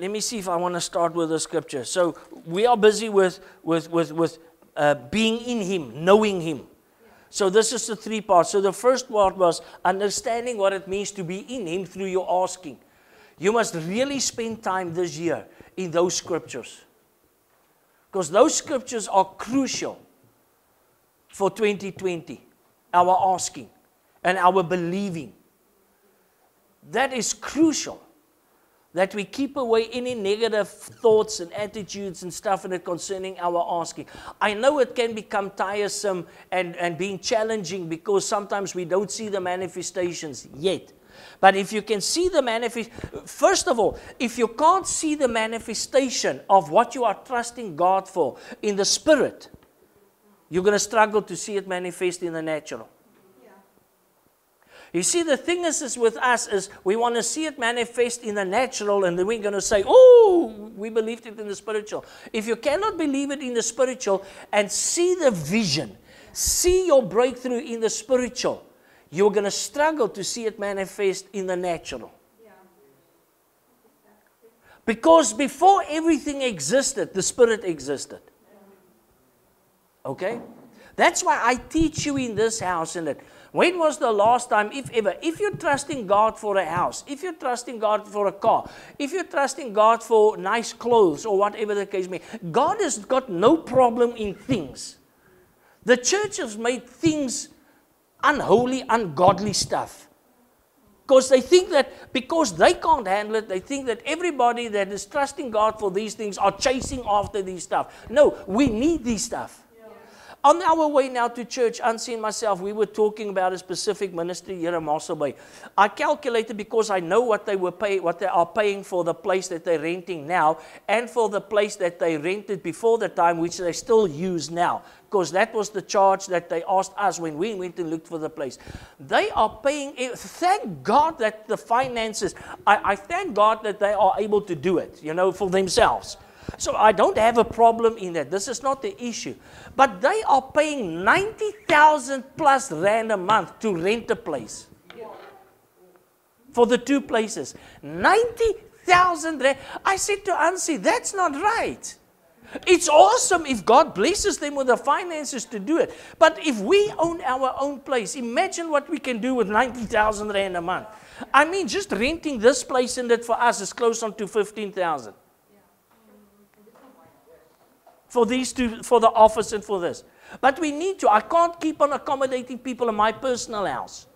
let me see if I want to start with the scripture. So we are busy with with with with uh, being in Him, knowing Him. So this is the three parts. So the first part was understanding what it means to be in Him through your asking. You must really spend time this year in those scriptures. Because those scriptures are crucial for 2020, our asking and our believing. That is crucial that we keep away any negative thoughts and attitudes and stuff in it concerning our asking. I know it can become tiresome and, and being challenging because sometimes we don't see the manifestations yet. But if you can see the manifest, first of all, if you can't see the manifestation of what you are trusting God for in the spirit, you're going to struggle to see it manifest in the natural. You see, the thing is, is with us is we want to see it manifest in the natural, and then we're going to say, "Oh, we believed it in the spiritual." If you cannot believe it in the spiritual and see the vision, see your breakthrough in the spiritual, you're going to struggle to see it manifest in the natural. Because before everything existed, the Spirit existed. Okay? That's why I teach you in this house and that. When was the last time, if ever, if you're trusting God for a house, if you're trusting God for a car, if you're trusting God for nice clothes or whatever the case may, be, God has got no problem in things. The church has made things unholy, ungodly stuff. Because they think that because they can't handle it, they think that everybody that is trusting God for these things are chasing after these stuff. No, we need these stuff. On our way now to church, unseen myself, we were talking about a specific ministry here in Mossel Bay. I calculated because I know what they were pay, what they are paying for the place that they're renting now, and for the place that they rented before the time, which they still use now, because that was the charge that they asked us when we went and looked for the place. They are paying. Eh, thank God that the finances. I, I thank God that they are able to do it. You know, for themselves. So I don't have a problem in that. This is not the issue. But they are paying 90,000 plus rand a month to rent a place. For the two places. 90,000 rand. I said to Ansi, that's not right. It's awesome if God blesses them with the finances to do it. But if we own our own place, imagine what we can do with 90,000 rand a month. I mean, just renting this place in it for us is close on to 15,000 for these two, for the office and for this. But we need to. I can't keep on accommodating people in my personal house.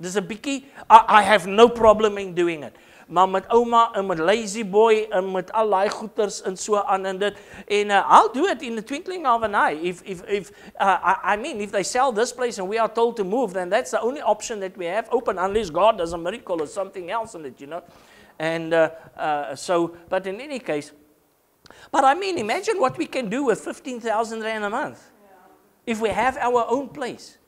'n bietjie I, I have no problem in doing it. Maar met ouma en met lazy boy en met al daai goeters en so aan en dit en uh, I'll do it in the twinkling of an eye. If if if uh, I, I mean if they sell this place and we are told to move then that's the only option that we have open unless God does a miracle or something else in it, you know. And uh, uh, so but in any case but I mean, imagine what we can do with 15,000 Rand a month if we have our own place.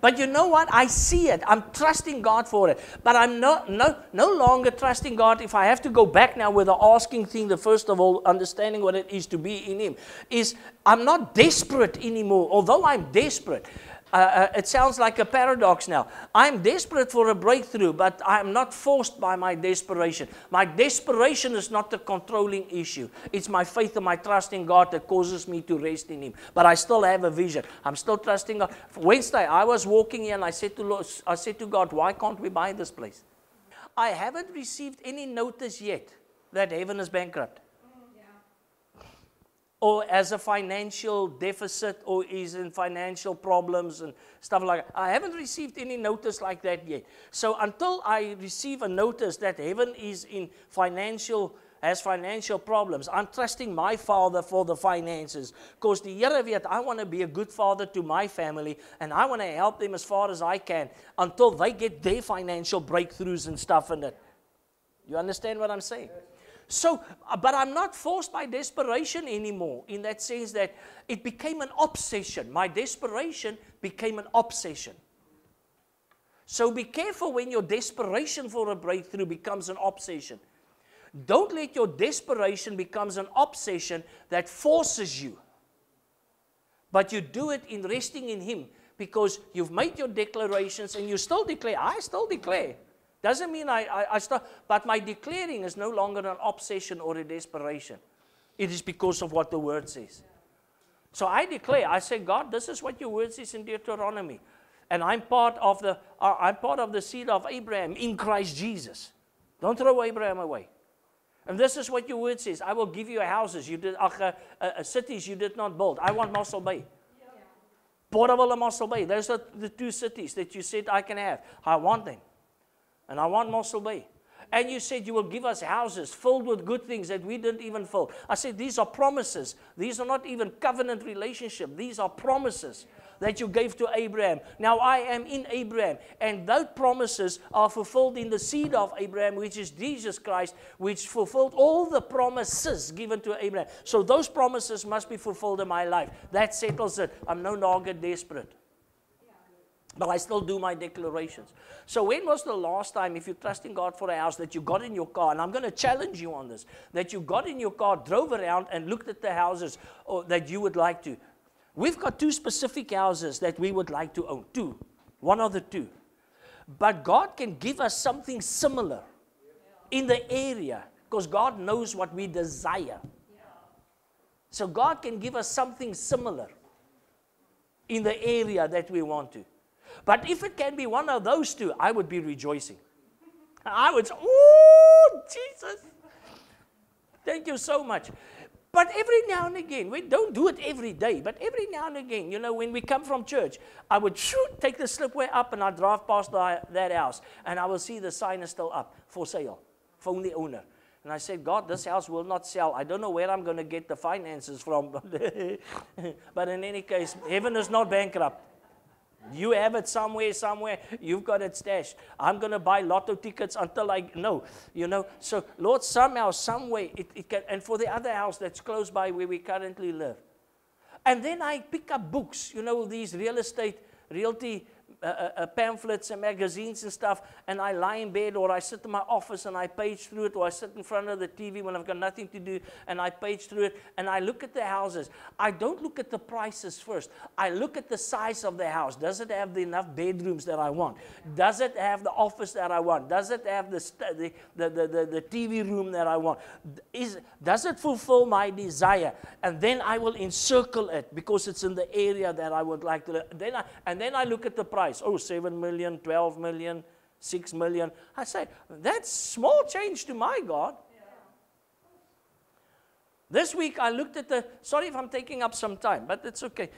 But you know what? I see it. I'm trusting God for it. But I'm not, no, no longer trusting God if I have to go back now with the asking thing, the first of all, understanding what it is to be in Him, is I'm not desperate anymore. Although I'm desperate, uh, uh, it sounds like a paradox now. I'm desperate for a breakthrough, but I'm not forced by my desperation. My desperation is not the controlling issue. It's my faith and my trust in God that causes me to rest in Him. But I still have a vision. I'm still trusting God. Wednesday, I was walking here and I said to, Lord, I said to God, why can't we buy this place? I haven't received any notice yet that heaven is bankrupt or as a financial deficit or is in financial problems and stuff like that. I haven't received any notice like that yet. So until I receive a notice that heaven is in financial has financial problems. I'm trusting my father for the finances because the Here weet I want to be a good father to my family and I want to help them as far as I can until they get their financial breakthroughs and stuff in it. You understand what I'm saying? So, uh, but I'm not forced by desperation anymore in that sense that it became an obsession. My desperation became an obsession. So be careful when your desperation for a breakthrough becomes an obsession. Don't let your desperation becomes an obsession that forces you. But you do it in resting in him because you've made your declarations and you still declare, I still declare Doesn't mean I, I, I start, but my declaring is no longer an obsession or a desperation. It is because of what the word says. So I declare, I say, God, this is what your word says in Deuteronomy. And I'm part of the, uh, I'm part of the seed of Abraham in Christ Jesus. Don't throw Abraham away. And this is what your word says. I will give you houses, you did, uh, uh, uh, cities you did not build. I want Mossel Bay. Porterville and Mossel Bay. Those are the two cities that you said I can have. I want them. And I want Mossel Bay. And you said you will give us houses filled with good things that we didn't even fill. I said these are promises. These are not even covenant relationship. These are promises that you gave to Abraham. Now I am in Abraham, and those promises are fulfilled in the seed of Abraham, which is Jesus Christ, which fulfilled all the promises given to Abraham. So those promises must be fulfilled in my life. That settles it. I'm no longer desperate. But I still do my declarations. So, when was the last time, if you're trusting God for a house, that you got in your car, and I'm going to challenge you on this, that you got in your car, drove around, and looked at the houses or, that you would like to? We've got two specific houses that we would like to own. Two. One of the two. But God can give us something similar in the area because God knows what we desire. So God can give us something similar in the area that we want to. But if it can be one of those two, I would be rejoicing. I would say, Oh, Jesus. Thank you so much. But every now and again, we don't do it every day, but every now and again, you know, when we come from church, I would shoot, take the slipway up and I'd drive past the, that house and I will see the sign is still up for sale, phone the owner. And I said, God, this house will not sell. I don't know where I'm going to get the finances from. but in any case, heaven is not bankrupt. You have it somewhere, somewhere. You've got it stashed. I'm going to buy lotto tickets until I know, you know. So, Lord, somehow, some way, it, it can, and for the other house that's close by where we currently live. And then I pick up books, you know, these real estate, realty uh, uh, uh, pamphlets and magazines and stuff, and I lie in bed or I sit in my office and I page through it, or I sit in front of the TV when I've got nothing to do and I page through it and I look at the houses. I don't look at the prices first. I look at the size of the house. Does it have the enough bedrooms that I want? Does it have the office that I want? Does it have the, the, the, the, the TV room that I want? Is, does it fulfill my desire? And then I will encircle it because it's in the area that I would like to live. Then I, and then I look at the price price. Oh, 7 million, 12 million, 6 million. I say, that's small change to my God. This week I looked at the, sorry if I'm taking up some time, but it's okay.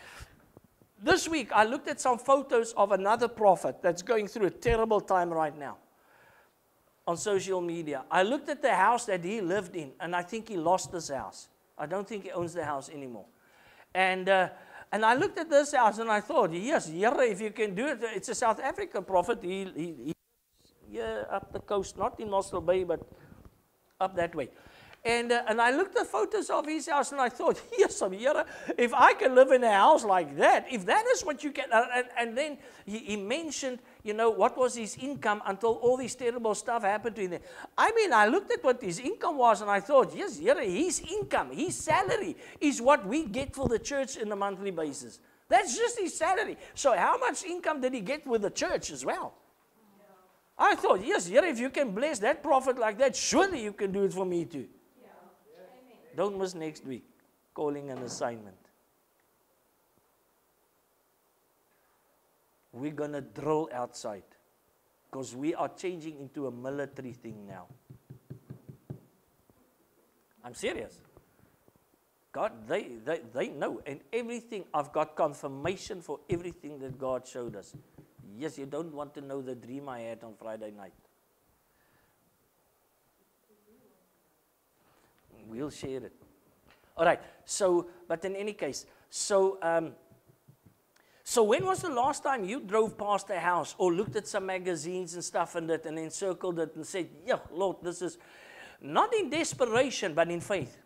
This week I looked at some photos of another prophet that's going through a terrible time right now on social media. I looked at the house that he lived in, and I think he lost this house. I don't think he owns the house anymore. And uh, and I looked at this house and I thought, yes, Yere, if you can do it, it's a South African prophet. He, he, up the coast, not in Mossel Bay, but up that way. And, uh, and I looked at photos of his house and I thought, yes, if I can live in a house like that, if that is what you can. Uh, and, and then he, he mentioned you know, what was his income until all this terrible stuff happened to him. I mean, I looked at what his income was and I thought, yes, here, his income, his salary is what we get for the church in a monthly basis. That's just his salary. So how much income did he get with the church as well? I thought, yes, here, if you can bless that prophet like that, surely you can do it for me too. Don't miss next week. Calling an assignment. we're going to drill outside because we are changing into a military thing now. I'm serious. God, they, they, they know. And everything, I've got confirmation for everything that God showed us. Yes, you don't want to know the dream I had on Friday night. We'll share it. All right. So, but in any case, so um, so when was the last time you drove past a house or looked at some magazines and stuff and it and encircled it and said, yeah, Lord, this is not in desperation, but in faith?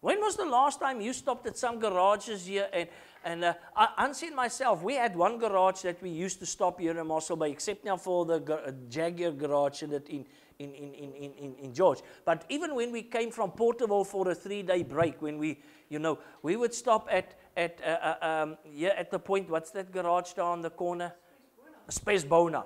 When was the last time you stopped at some garages here? And, and uh, I, unseen myself, we had one garage that we used to stop here in Mossel Bay, except now for the uh, Jaguar garage in, in, in, in, in, in, in George. But even when we came from Porterville for a three-day break, when we, you know, we would stop at, at, uh, uh, um, yeah, at the point, what's that garage down the corner? Space Bona.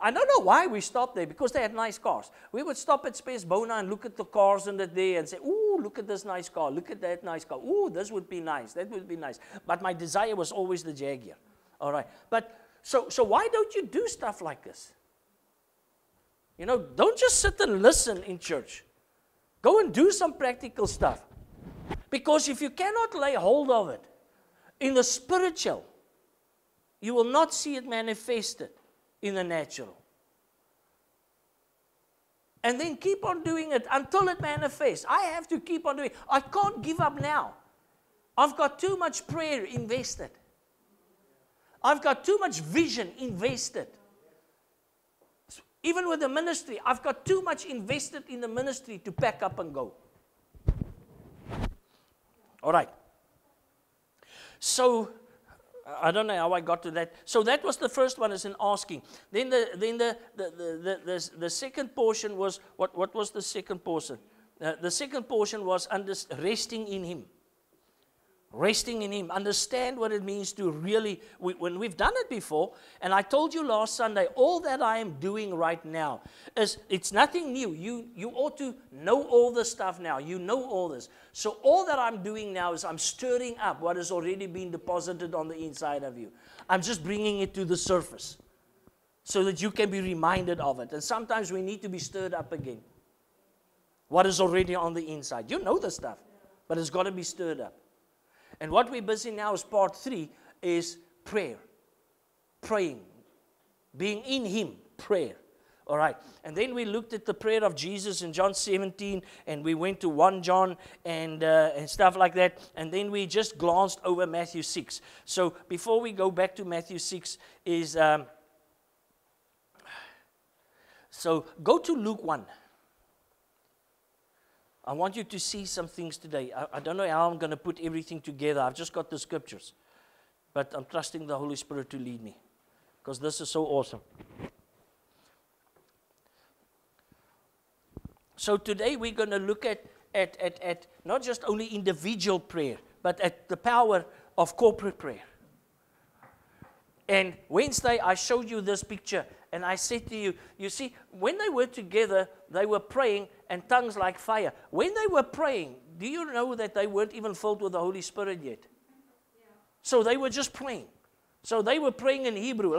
I don't know why we stopped there because they had nice cars. We would stop at Space Bona and look at the cars in the day and say, Ooh, look at this nice car. Look at that nice car. Ooh, this would be nice. That would be nice. But my desire was always the Jaguar. All right. But so, so why don't you do stuff like this? You know, don't just sit and listen in church. Go and do some practical stuff. Because if you cannot lay hold of it in the spiritual, you will not see it manifested in the natural. And then keep on doing it until it manifests. I have to keep on doing it. I can't give up now. I've got too much prayer invested. I've got too much vision invested. Even with the ministry, I've got too much invested in the ministry to pack up and go. All right. So, I don't know how I got to that. So that was the first one is in asking. Then the then the the the, the, the second portion was what what was the second portion? Uh, the second portion was under, resting in Him resting in Him. Understand what it means to really, we, when we've done it before, and I told you last Sunday, all that I am doing right now is it's nothing new. You, you ought to know all this stuff now. You know all this. So all that I'm doing now is I'm stirring up what has already been deposited on the inside of you. I'm just bringing it to the surface so that you can be reminded of it. And sometimes we need to be stirred up again. What is already on the inside. You know the stuff, but it's got to be stirred up. And what we're busy now is part three is prayer. Praying. Being in Him, prayer. All right. And then we looked at the prayer of Jesus in John 17, and we went to 1 John and, uh, and stuff like that. And then we just glanced over Matthew 6. So before we go back to Matthew 6, is um, so go to Luke 1. I want you to see some things today. I, I don't know how I'm going to put everything together. I've just got the scriptures. But I'm trusting the Holy Spirit to lead me because this is so awesome. So today we're going to look at, at, at, at not just only individual prayer, but at the power of corporate prayer. And Wednesday, I showed you this picture, and I said to you, you see, when they were together, they were praying, and tongues like fire. When they were praying, do you know that they weren't even filled with the Holy Spirit yet? Yeah. So they were just praying. So they were praying in Hebrew.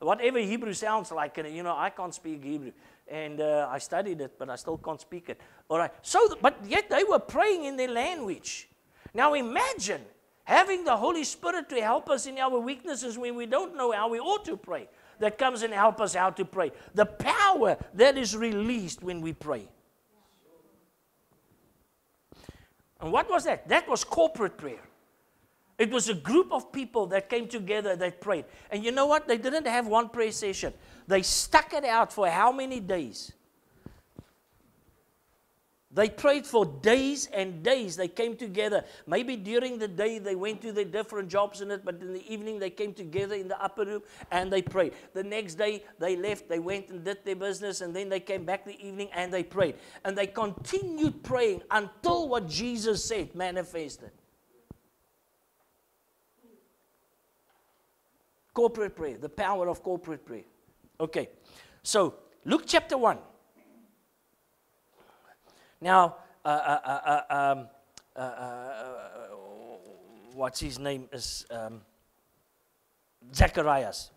Whatever Hebrew sounds like, you know, I can't speak Hebrew. And uh, I studied it, but I still can't speak it. All right. So, but yet they were praying in their language. Now imagine having the Holy Spirit to help us in our weaknesses when we don't know how we ought to pray, that comes and help us how to pray. The power that is released when we pray. And what was that? That was corporate prayer. It was a group of people that came together that prayed. And you know what? They didn't have one prayer session. They stuck it out for how many days? They prayed for days and days. They came together. Maybe during the day they went to their different jobs in it, but in the evening they came together in the upper room and they prayed. The next day they left, they went and did their business, and then they came back the evening and they prayed. And they continued praying until what Jesus said manifested. Corporate prayer, the power of corporate prayer. Okay, so Luke chapter 1. Now, uh, uh, uh, um, what's his name is um, Zacharias.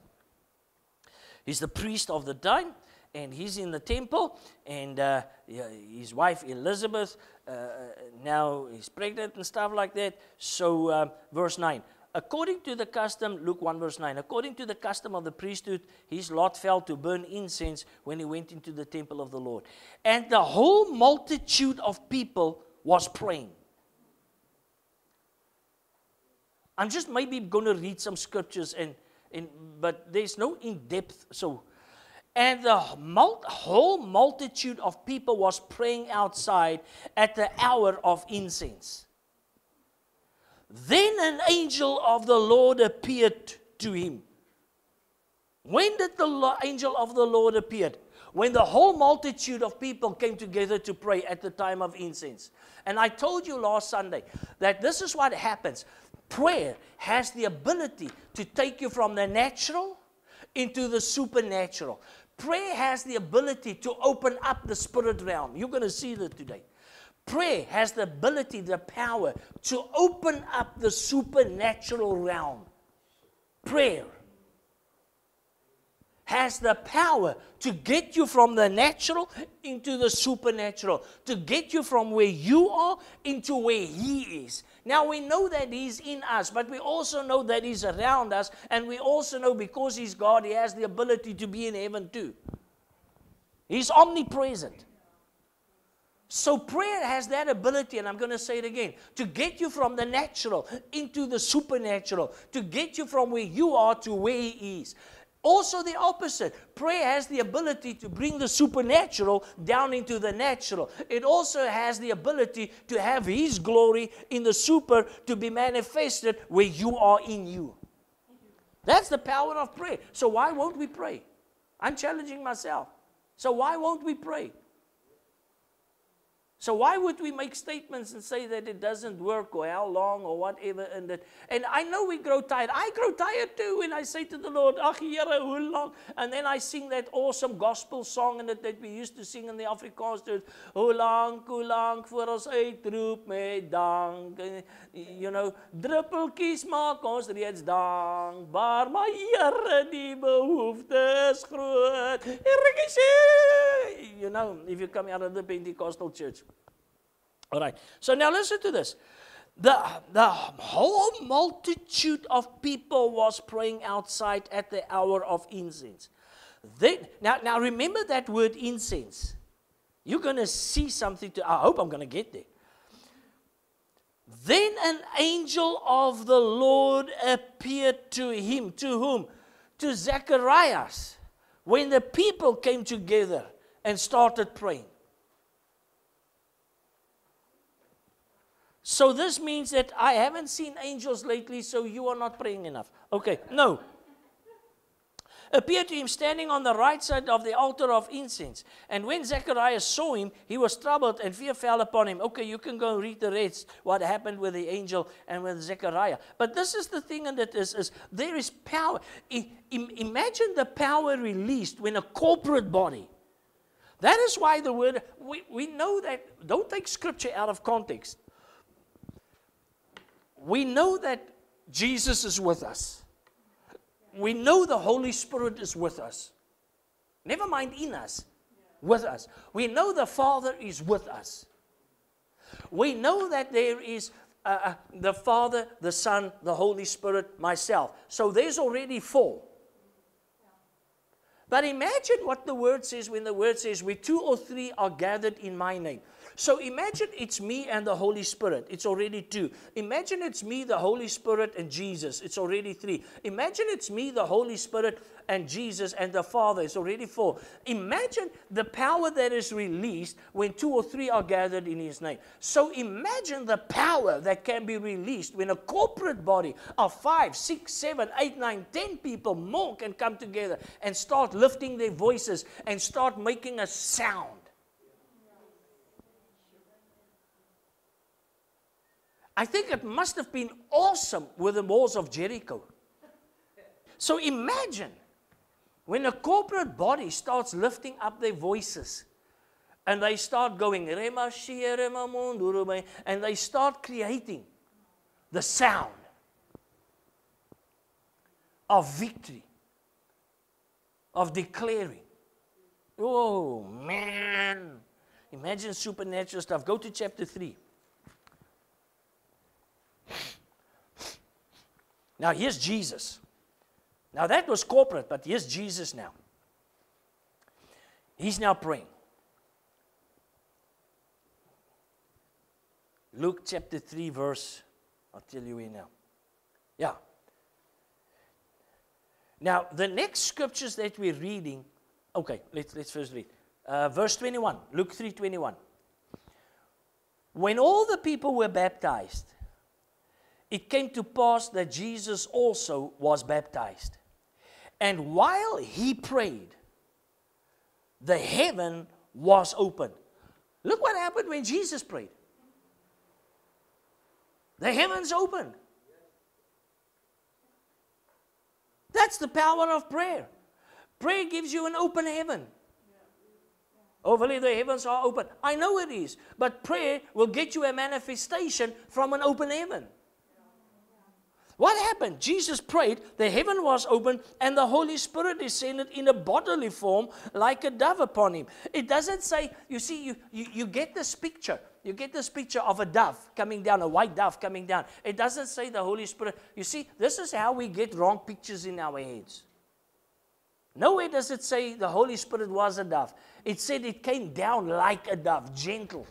He's the priest of the time, and he's in the temple, and uh, his wife Elizabeth uh, now is pregnant and stuff like that. So, um, verse 9 according to the custom, Luke 1 verse 9, according to the custom of the priesthood, his lot fell to burn incense when he went into the temple of the Lord. And the whole multitude of people was praying. I'm just maybe going to read some scriptures, and, and but there's no in depth. So, and the mul- whole multitude of people was praying outside at the hour of incense. Then an angel of the Lord appeared to him. When did the angel of the Lord appear? When the whole multitude of people came together to pray at the time of incense. And I told you last Sunday that this is what happens. Prayer has the ability to take you from the natural into the supernatural. Prayer has the ability to open up the spirit realm. You're going to see that today. Prayer has the ability, the power to open up the supernatural realm. Prayer has the power to get you from the natural into the supernatural, to get you from where you are into where He is. Now we know that He's in us, but we also know that He's around us, and we also know because He's God, He has the ability to be in heaven too. He's omnipresent. So prayer has that ability, and I'm going to say it again, to get you from the natural into the supernatural, to get you from where you are to where He is. Also, the opposite. Prayer has the ability to bring the supernatural down into the natural. It also has the ability to have His glory in the super to be manifested where you are in you. That's the power of prayer. So, why won't we pray? I'm challenging myself. So, why won't we pray? So why would we make statements and say that it doesn't work or how long or whatever and that and I know we grow tired. I grow tired too when I say to the Lord, Ach Here, how long? And then I sing that awesome gospel song and that, that we used to sing in the Afrikaans church. Hoe lank, hoe lank voor ons uitroep met dank. Eh, you know, druppeltjies maak ons reeds dankbaar, maar Here, die behoefte is groot. You know, if you come out of the Pentecostal church. All right. So now listen to this. The, the whole multitude of people was praying outside at the hour of incense. Then, now, now remember that word incense. You're going to see something to, I hope I'm going to get there. Then an angel of the Lord appeared to him. To whom? To Zacharias. When the people came together and started praying. So this means that I haven't seen angels lately, so you are not praying enough. Okay, no. Appeared to him standing on the right side of the altar of incense. And when Zechariah saw him, he was troubled and fear fell upon him. Okay, you can go read the rest, what happened with the angel and with Zechariah. But this is the thing and that is, is there is power. I, imagine the power released when a corporate body. That is why the word, we, we know that, don't take scripture out of context we know that Jesus is with us. We know the Holy Spirit is with us. Never mind in us, with us. We know the Father is with us. We know that there is uh, uh, the Father, the Son, the Holy Spirit, myself. So there's already four. But imagine what the word says when the word says, where two or three are gathered in my name. So imagine it's me and the Holy Spirit. It's already two. Imagine it's me, the Holy Spirit, and Jesus. It's already three. Imagine it's me, the Holy Spirit, and Jesus, and the Father. It's already four. Imagine the power that is released when two or three are gathered in His name. So imagine the power that can be released when a corporate body of five, six, seven, eight, nine, ten people more can come together and start lifting their voices and start making a sound. I think it must have been awesome with the walls of Jericho. So imagine when a corporate body starts lifting up their voices and they start going, and they start creating the sound of victory, of declaring. Oh, man. Imagine supernatural stuff. Go to chapter 3. Now, here's Jesus. Now, that was corporate, but here's Jesus now. He's now praying. Luke chapter 3, verse, I'll tell you where now. Yeah. Now, the next scriptures that we're reading, okay, let's, let's first read. Uh, verse 21, Luke 3 21. When all the people were baptized, it came to pass that Jesus also was baptized. And while he prayed, the heaven was open. Look what happened when Jesus prayed. The heavens opened. That's the power of prayer. Prayer gives you an open heaven. Hopefully, the heavens are open. I know it is. But prayer will get you a manifestation from an open heaven. What happened? Jesus prayed, the heaven was open, and the Holy Spirit descended in a bodily form like a dove upon him. It doesn't say, you see, you, you, you get this picture. You get this picture of a dove coming down, a white dove coming down. It doesn't say the Holy Spirit. You see, this is how we get wrong pictures in our heads. Nowhere does it say the Holy Spirit was a dove. It said it came down like a dove, gentle.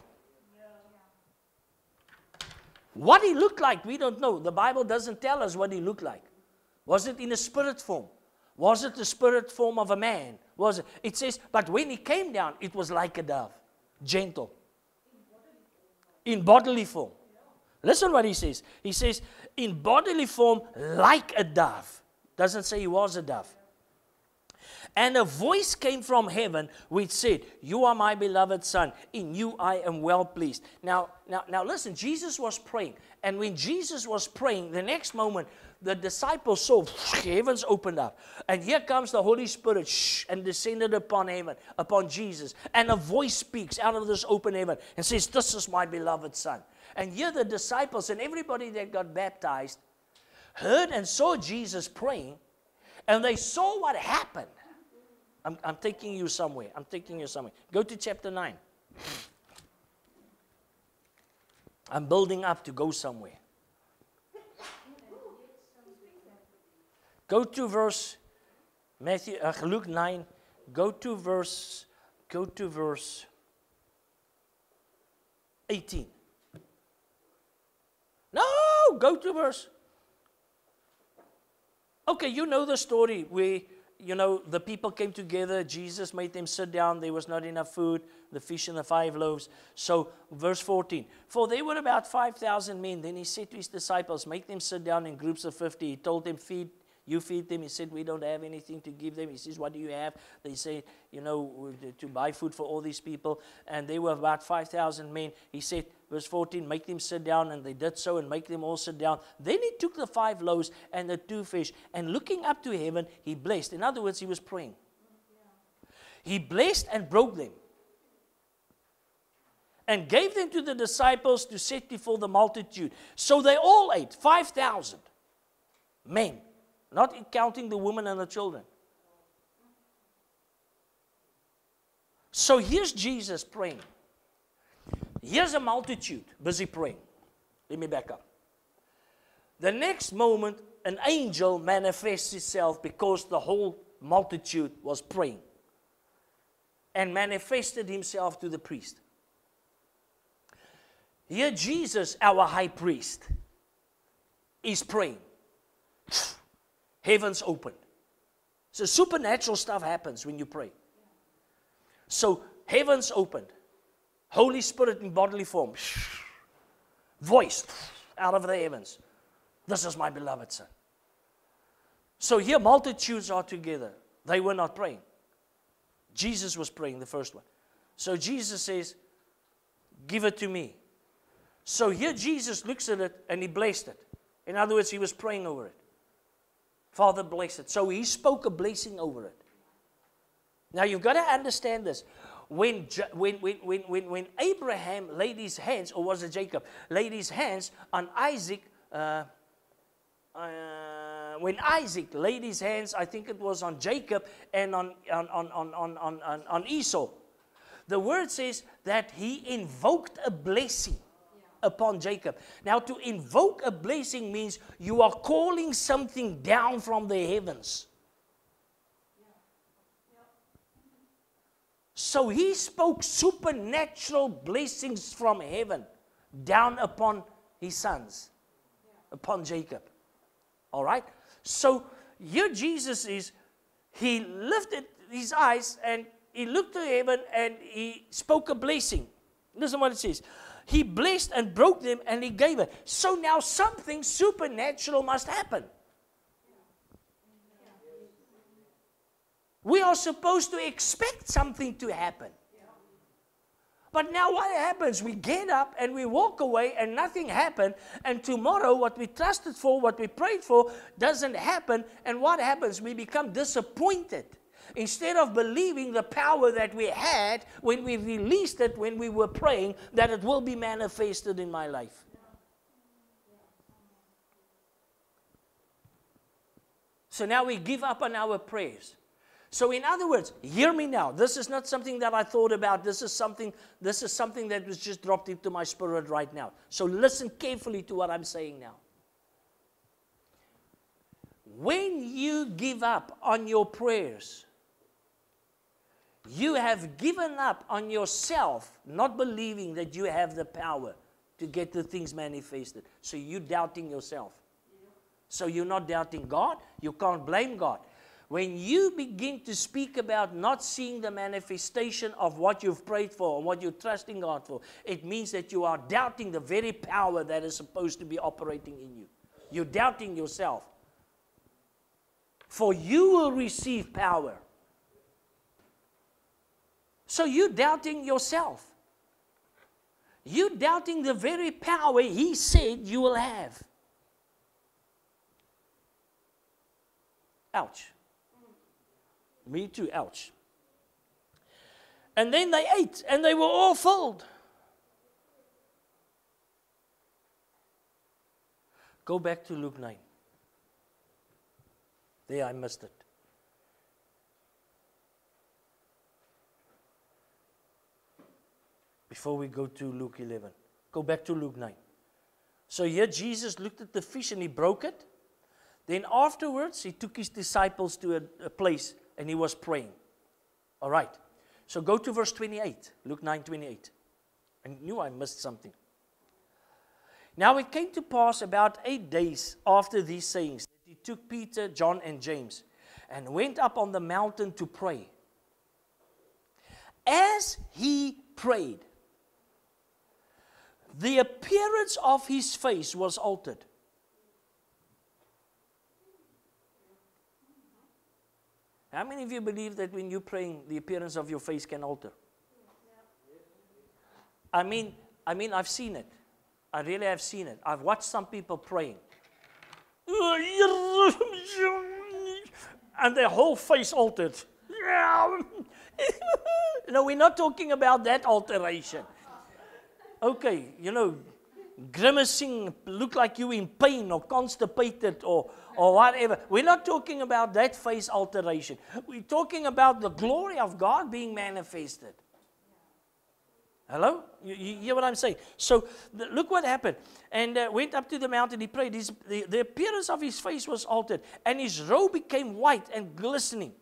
What he looked like, we don't know. The Bible doesn't tell us what he looked like. Was it in a spirit form? Was it the spirit form of a man? Was it? It says, but when he came down, it was like a dove, gentle, in bodily form. Listen what he says. He says, in bodily form, like a dove. Doesn't say he was a dove. And a voice came from heaven which said, You are my beloved son, in you I am well pleased. Now, now, now listen, Jesus was praying. And when Jesus was praying, the next moment, the disciples saw heavens opened up. And here comes the Holy Spirit shh, and descended upon heaven, upon Jesus. And a voice speaks out of this open heaven and says, This is my beloved son. And here the disciples and everybody that got baptized heard and saw Jesus praying, and they saw what happened. I'm, I'm taking you somewhere. I'm taking you somewhere. Go to chapter 9. I'm building up to go somewhere. Go to verse Matthew uh, Luke 9. Go to verse go to verse 18. No, go to verse. Okay, you know the story where you know, the people came together. Jesus made them sit down. There was not enough food, the fish and the five loaves. So, verse 14 For they were about 5,000 men. Then he said to his disciples, Make them sit down in groups of 50. He told them, Feed you feed them. He said, We don't have anything to give them. He says, What do you have? They say, You know, to buy food for all these people. And they were about 5,000 men. He said, verse 14, Make them sit down. And they did so and make them all sit down. Then he took the five loaves and the two fish. And looking up to heaven, he blessed. In other words, he was praying. He blessed and broke them and gave them to the disciples to set before the multitude. So they all ate, 5,000 men not counting the women and the children. So here's Jesus praying. Here's a multitude busy praying. Let me back up. The next moment, an angel manifests itself because the whole multitude was praying and manifested himself to the priest. Here, Jesus, our high priest, is praying heavens opened. So supernatural stuff happens when you pray. So heavens opened. Holy Spirit in bodily form. Voice out of the heavens. This is my beloved son. So here multitudes are together. They were not praying. Jesus was praying, the first one. So Jesus says, Give it to me. So here Jesus looks at it and he blessed it. In other words, he was praying over it. Father, bless it. So he spoke a blessing over it. Now you've got to understand this. When, when, when, when, when, Abraham laid his hands, or was it Jacob, laid his hands on Isaac, uh, uh, when Isaac laid his hands, I think it was on Jacob and on, on, on, on, on, on, on Esau, the word says that he invoked a blessing upon Jacob. Now, to invoke a blessing means you are calling something down from the heavens. So he spoke supernatural blessings from heaven down upon his sons, upon Jacob. All right? So here Jesus is, he lifted his eyes and he looked to heaven and he spoke a blessing. Listen what it says. He blessed and broke them and he gave it. So now something supernatural must happen. We are supposed to expect something to happen. But now what happens? We get up and we walk away and nothing happened. And tomorrow, what we trusted for, what we prayed for, doesn't happen. And what happens? We become disappointed. Instead of believing the power that we had when we released it, when we were praying, that it will be manifested in my life. So now we give up on our prayers. So in other words, hear me now. This is not something that I thought about. This is something this is something that was just dropped into my spirit right now. So listen carefully to what I'm saying now. When you give up on your prayers, you have given up on yourself, not believing that you have the power to get the things manifested. So you're doubting yourself. So you're not doubting God. You can't blame God. When you begin to speak about not seeing the manifestation of what you've prayed for and what you're trusting God for, it means that you are doubting the very power that is supposed to be operating in you. You're doubting yourself. For you will receive power. So you're doubting yourself. You're doubting the very power He said you will have. Ouch. Me too, ouch. And then they ate and they were all filled. Go back to Luke 9. There, I missed it. Before we go to Luke 11, go back to Luke 9. So here Jesus looked at the fish and he broke it. Then afterwards, he took his disciples to a, a place and he was praying. All right. So go to verse 28, Luke 9 28. I knew I missed something. Now it came to pass about eight days after these sayings that he took Peter, John, and James and went up on the mountain to pray. As he prayed, the appearance of his face was altered. How many of you believe that when you're praying, the appearance of your face can alter? I mean, I mean, I've seen it. I really have seen it. I've watched some people praying. And their whole face altered. no, we're not talking about that alteration. Okay, you know, grimacing, look like you in pain or constipated or, or whatever. We're not talking about that face alteration. We're talking about the glory of God being manifested. Hello? You, you hear what I'm saying? So the, look what happened. And uh, went up to the mountain, he prayed. His, the, the appearance of his face was altered, and his robe became white and glistening.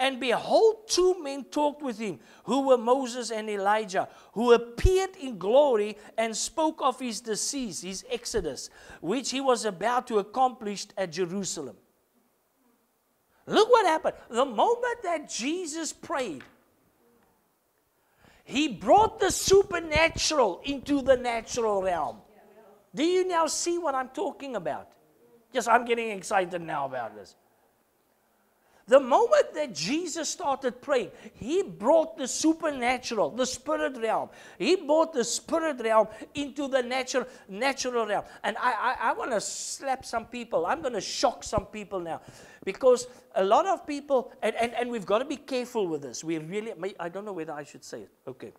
And behold, two men talked with him, who were Moses and Elijah, who appeared in glory and spoke of his decease, his exodus, which he was about to accomplish at Jerusalem. Look what happened. The moment that Jesus prayed, he brought the supernatural into the natural realm. Do you now see what I'm talking about? Yes, I'm getting excited now about this. The moment that Jesus started praying, he brought the supernatural, the spirit realm. He brought the spirit realm into the natural, natural realm. And I, I, I want to slap some people. I'm going to shock some people now. Because a lot of people, and, and, and we've got to be careful with this. We really, I don't know whether I should say it. Okay.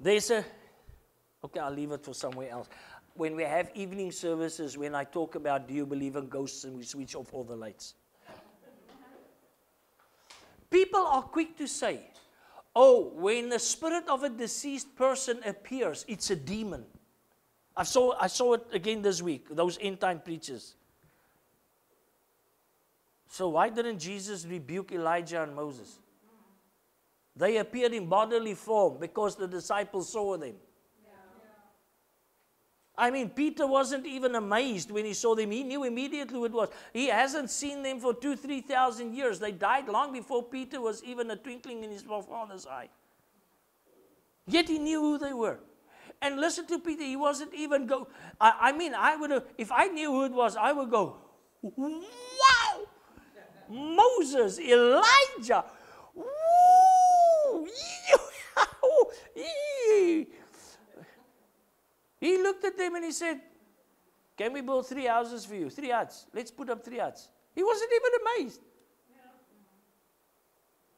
There's a, okay, I'll leave it for somewhere else. When we have evening services, when I talk about do you believe in ghosts and we switch off all the lights. People are quick to say, oh, when the spirit of a deceased person appears, it's a demon. I saw, I saw it again this week, those end time preachers. So, why didn't Jesus rebuke Elijah and Moses? They appeared in bodily form because the disciples saw them. I mean, Peter wasn't even amazed when he saw them. He knew immediately who it was. He hasn't seen them for two, three thousand years. They died long before Peter was even a twinkling in his father's eye. Yet he knew who they were. And listen to Peter, he wasn't even go. I, I mean, I would have, if I knew who it was, I would go, wow! Moses, Elijah, woo! He looked at them and he said, Can we build three houses for you? Three huts. Let's put up three huts. He wasn't even amazed.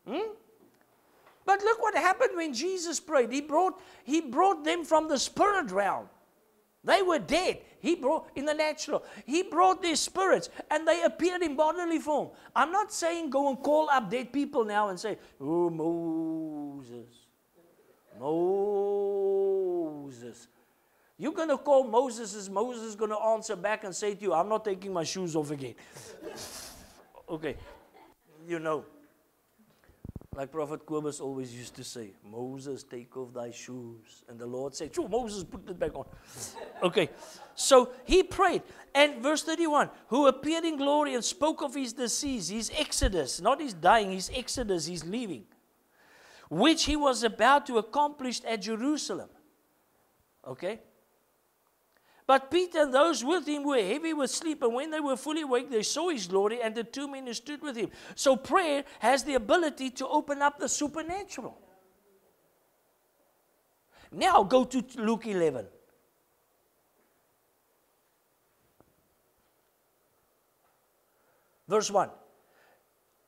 Hmm? But look what happened when Jesus prayed. He brought, he brought them from the spirit realm. They were dead. He brought in the natural. He brought their spirits and they appeared in bodily form. I'm not saying go and call up dead people now and say, Oh, Moses. Moses. You're going to call Moses, is Moses going to answer back and say to you, I'm not taking my shoes off again? okay, you know. Like Prophet Kobus always used to say, Moses, take off thy shoes. And the Lord said, Sure, Moses, put it back on. okay, so he prayed. And verse 31 who appeared in glory and spoke of his decease, his exodus, not his dying, his exodus, his leaving, which he was about to accomplish at Jerusalem. Okay? But Peter and those with him were heavy with sleep, and when they were fully awake, they saw his glory and the two men who stood with him. So prayer has the ability to open up the supernatural. Now go to Luke 11. Verse 1.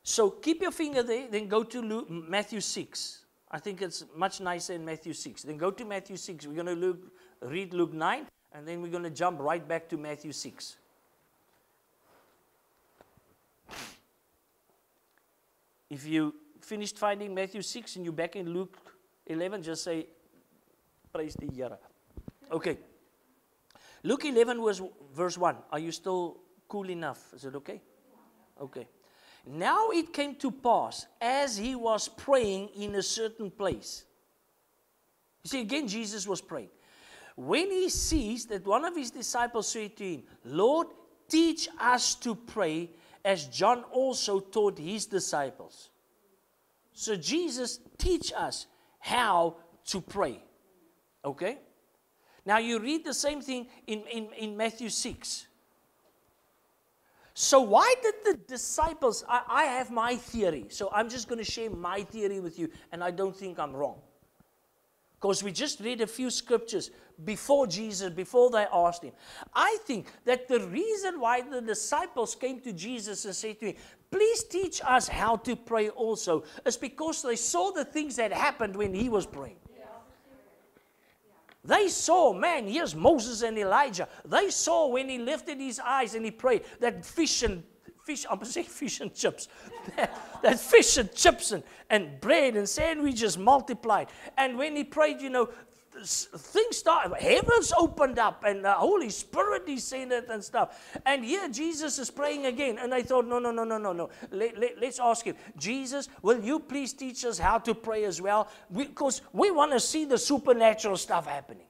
So keep your finger there, then go to Luke, Matthew 6. I think it's much nicer in Matthew 6. Then go to Matthew 6. We're going to read Luke 9. And then we're going to jump right back to Matthew 6. If you finished finding Matthew 6 and you're back in Luke 11, just say, Praise the Yara. Okay. Luke 11 was verse 1. Are you still cool enough? Is it okay? Okay. Now it came to pass as he was praying in a certain place. You see, again, Jesus was praying when he sees that one of his disciples said to him, Lord, teach us to pray as John also taught his disciples. So Jesus teach us how to pray. Okay? Now you read the same thing in, in, in Matthew 6. So why did the disciples, I, I have my theory, so I'm just going to share my theory with you, and I don't think I'm wrong. Because we just read a few scriptures before Jesus, before they asked him. I think that the reason why the disciples came to Jesus and said to him, Please teach us how to pray also, is because they saw the things that happened when he was praying. They saw, man, here's Moses and Elijah. They saw when he lifted his eyes and he prayed that fish and fish, I'm going to say fish and chips. that, fish and chips and, and bread and sandwiches multiplied. And when he prayed, you know, things started, heavens opened up and the Holy Spirit descended and stuff. And here Jesus is praying again. And I thought, no, no, no, no, no, no. Let, let, let's ask him, Jesus, will you please teach us how to pray as well? Because we, we want to see the supernatural stuff happening.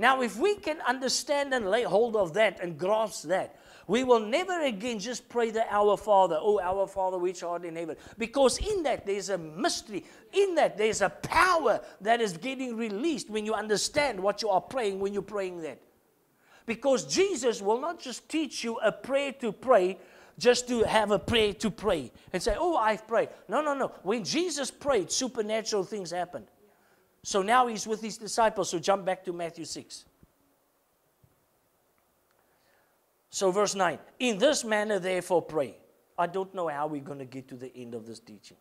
Now, if we can understand and lay hold of that and grasp that, we will never again just pray the Our Father, oh, Our Father which art in heaven. Because in that there's a mystery. In that there's a power that is getting released when you understand what you are praying when you're praying that. Because Jesus will not just teach you a prayer to pray, just to have a prayer to pray and say, Oh, I've prayed. No, no, no. When Jesus prayed, supernatural things happened. So now he's with his disciples. So jump back to Matthew 6. So, verse 9 In this manner, therefore, pray. I don't know how we're going to get to the end of this teaching.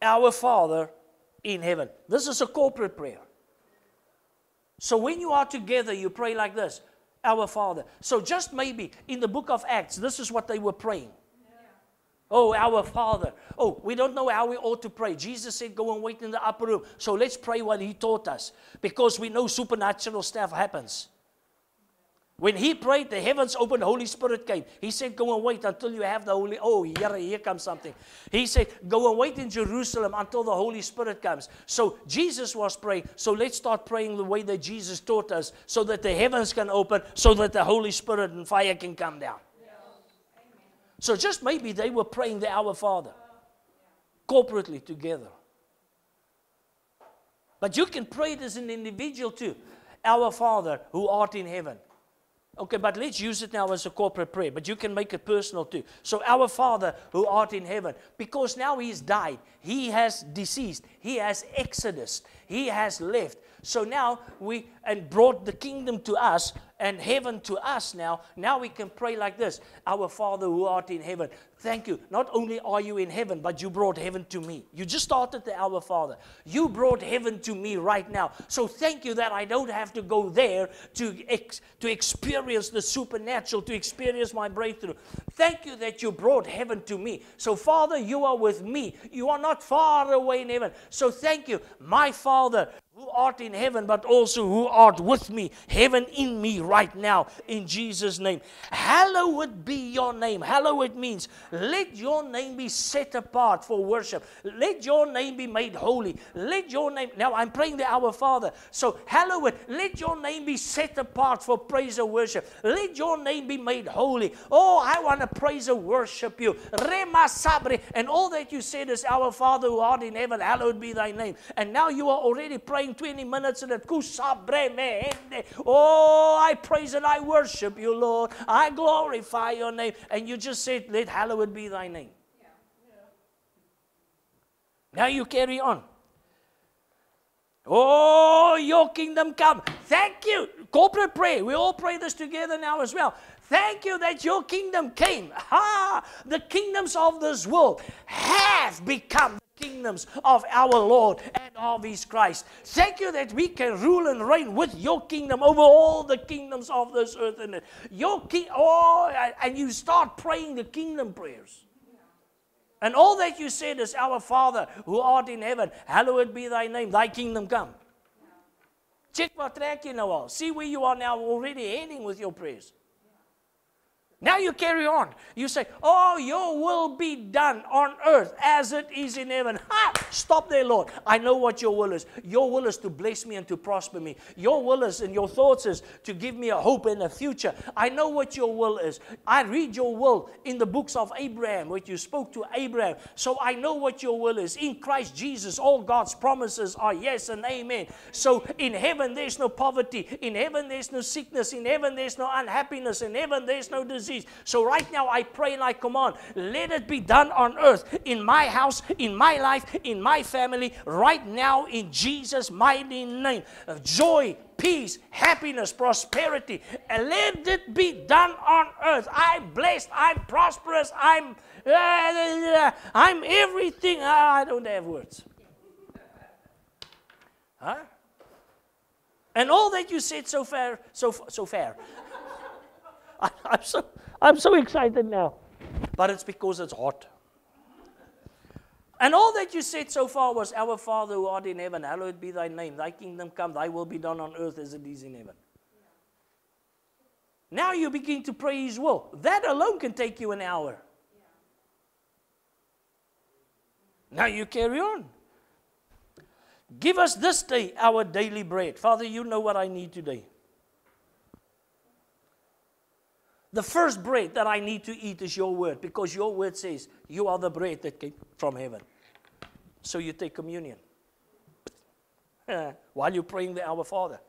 Our Father in heaven. This is a corporate prayer. So, when you are together, you pray like this Our Father. So, just maybe in the book of Acts, this is what they were praying. Oh, our Father. Oh, we don't know how we ought to pray. Jesus said, Go and wait in the upper room. So let's pray what He taught us because we know supernatural stuff happens. When he prayed, the heavens opened, the Holy Spirit came. He said, Go and wait until you have the Holy. Oh, here, here comes something. He said, Go and wait in Jerusalem until the Holy Spirit comes. So Jesus was praying. So let's start praying the way that Jesus taught us so that the heavens can open, so that the Holy Spirit and fire can come down. So just maybe they were praying the Our Father corporately together. But you can pray it as an individual too. Our Father who art in heaven Okay, but let's use it now as a corporate prayer, but you can make it personal too. So, our Father who art in heaven, because now he's died, he has deceased, he has exodus, he has left. So now we and brought the kingdom to us and heaven to us now. Now we can pray like this Our Father who art in heaven, thank you. Not only are you in heaven, but you brought heaven to me. You just started the Our Father. You brought heaven to me right now. So thank you that I don't have to go there to, ex, to experience the supernatural, to experience my breakthrough. Thank you that you brought heaven to me. So, Father, you are with me. You are not far away in heaven. So, thank you, my Father, who art in heaven, but also who art with me, heaven in me right now, in Jesus' name. Hallowed be your name. Hallowed means let your name be set apart for worship. Let your name be made holy. Let your name, now I'm praying the Our Father. So, hallowed, let your name be set apart for praise and worship. Let your name be made holy. Oh, I want to praise and worship you. Rema. And all that you said is, Our Father who art in heaven, hallowed be thy name. And now you are already praying praying 20 minutes and it Oh, I praise and I worship you, Lord. I glorify your name. And you just said, Let hallowed be thy name. Yeah. Yeah. Now you carry on. Oh, your kingdom come. Thank you. Corporate prayer. We all pray this together now as well. Thank you that your kingdom came. Ha! The kingdoms of this world have become kingdoms of our Lord and of His Christ. Thank you that we can rule and reign with your kingdom over all the kingdoms of this earth. And your king, oh, and you start praying the kingdom prayers. And all that you said is, Our Father who art in heaven, hallowed be thy name, thy kingdom come. Check what track you now. See where you are now already heading with your prayers. Now you carry on. You say, Oh, your will be done on earth as it is in heaven. Ha! Stop there, Lord. I know what your will is. Your will is to bless me and to prosper me. Your will is and your thoughts is to give me a hope in a future. I know what your will is. I read your will in the books of Abraham, which you spoke to Abraham. So I know what your will is. In Christ Jesus, all God's promises are yes and amen. So in heaven, there's no poverty. In heaven, there's no sickness. In heaven, there's no unhappiness. In heaven, there's no disease So right now I pray and I command, let it be done on earth, in my house, in my life, in my family, right now in Jesus' mighty name. Of joy, peace, happiness, prosperity. And let it be done on earth. I'm blessed, I'm prosperous, I'm uh, I'm everything. I don't have words. Huh? And all that you said so far, so so fair. I, am so I'm so excited now. But it's because it's hot. And all that you said so far was, Our Father who art in heaven, hallowed be thy name. Thy kingdom come, thy will be done on earth as it is in heaven. Now you begin to pray his will. That alone can take you an hour. Now you carry on. Give us this day our daily bread. Father, you know what I need today. The first bread that I need to eat is your word because your word says you are the bread that came from heaven. So you take communion while you're praying the Our Father.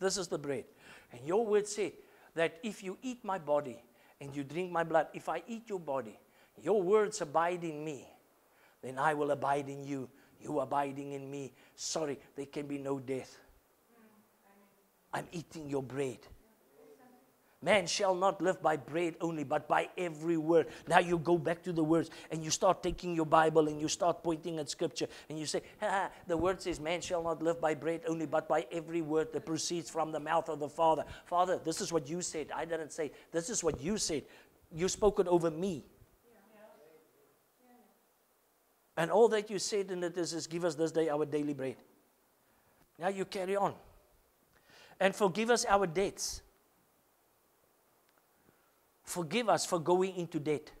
This is the bread. And your word said that if you eat my body and you drink my blood, if I eat your body, your words abide in me, then I will abide in you. You abiding in me. Sorry, there can be no death. I'm eating your bread. Man shall not live by bread only, but by every word. Now you go back to the words and you start taking your Bible and you start pointing at Scripture and you say, the word says, Man shall not live by bread only, but by every word that proceeds from the mouth of the Father. Father, this is what you said. I didn't say, this is what you said. You spoke it over me. And all that you said in it is, is give us this day our daily bread. Now you carry on. And forgive us our debts Forgive us for going into debt.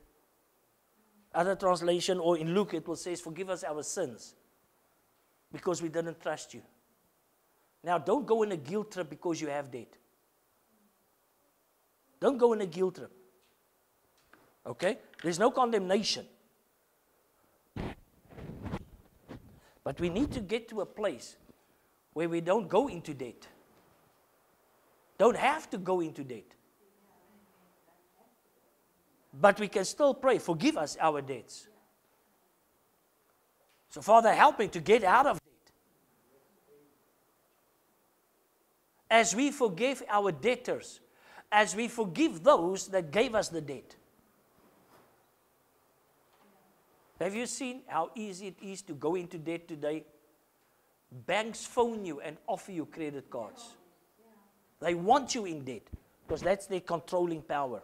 Other translation, or in Luke, it will say, Forgive us our sins because we didn't trust you. Now, don't go in a guilt trip because you have debt. Don't go in a guilt trip. Okay? There's no condemnation. But we need to get to a place where we don't go into debt. don't have to go into debt. But we can still pray, forgive us our debts. So, Father, help me to get out of debt. As we forgive our debtors, as we forgive those that gave us the debt. Have you seen how easy it is to go into debt today? Banks phone you and offer you credit cards. They want you in debt because that's their controlling power.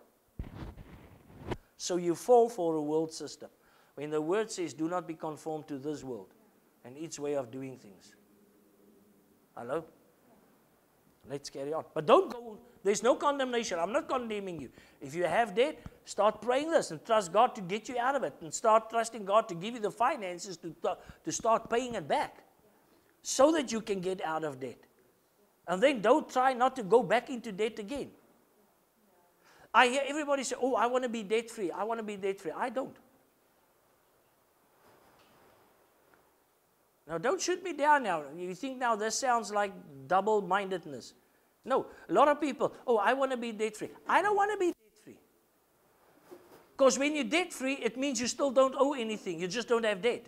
So you fall for a world system. When the word says, do not be conformed to this world and its way of doing things. Hello? Let's carry on. But don't go, there's no condemnation. I'm not condemning you. If you have debt, start praying this and trust God to get you out of it and start trusting God to give you the finances to, to start paying it back so that you can get out of debt. And then don't try not to go back into debt again. I hear everybody say, Oh, I want to be debt free. I want to be debt free. I don't. Now, don't shoot me down now. You think now this sounds like double mindedness. No, a lot of people, oh, I want to be debt free. I don't want to be debt free. Because when you're debt free, it means you still don't owe anything, you just don't have debt.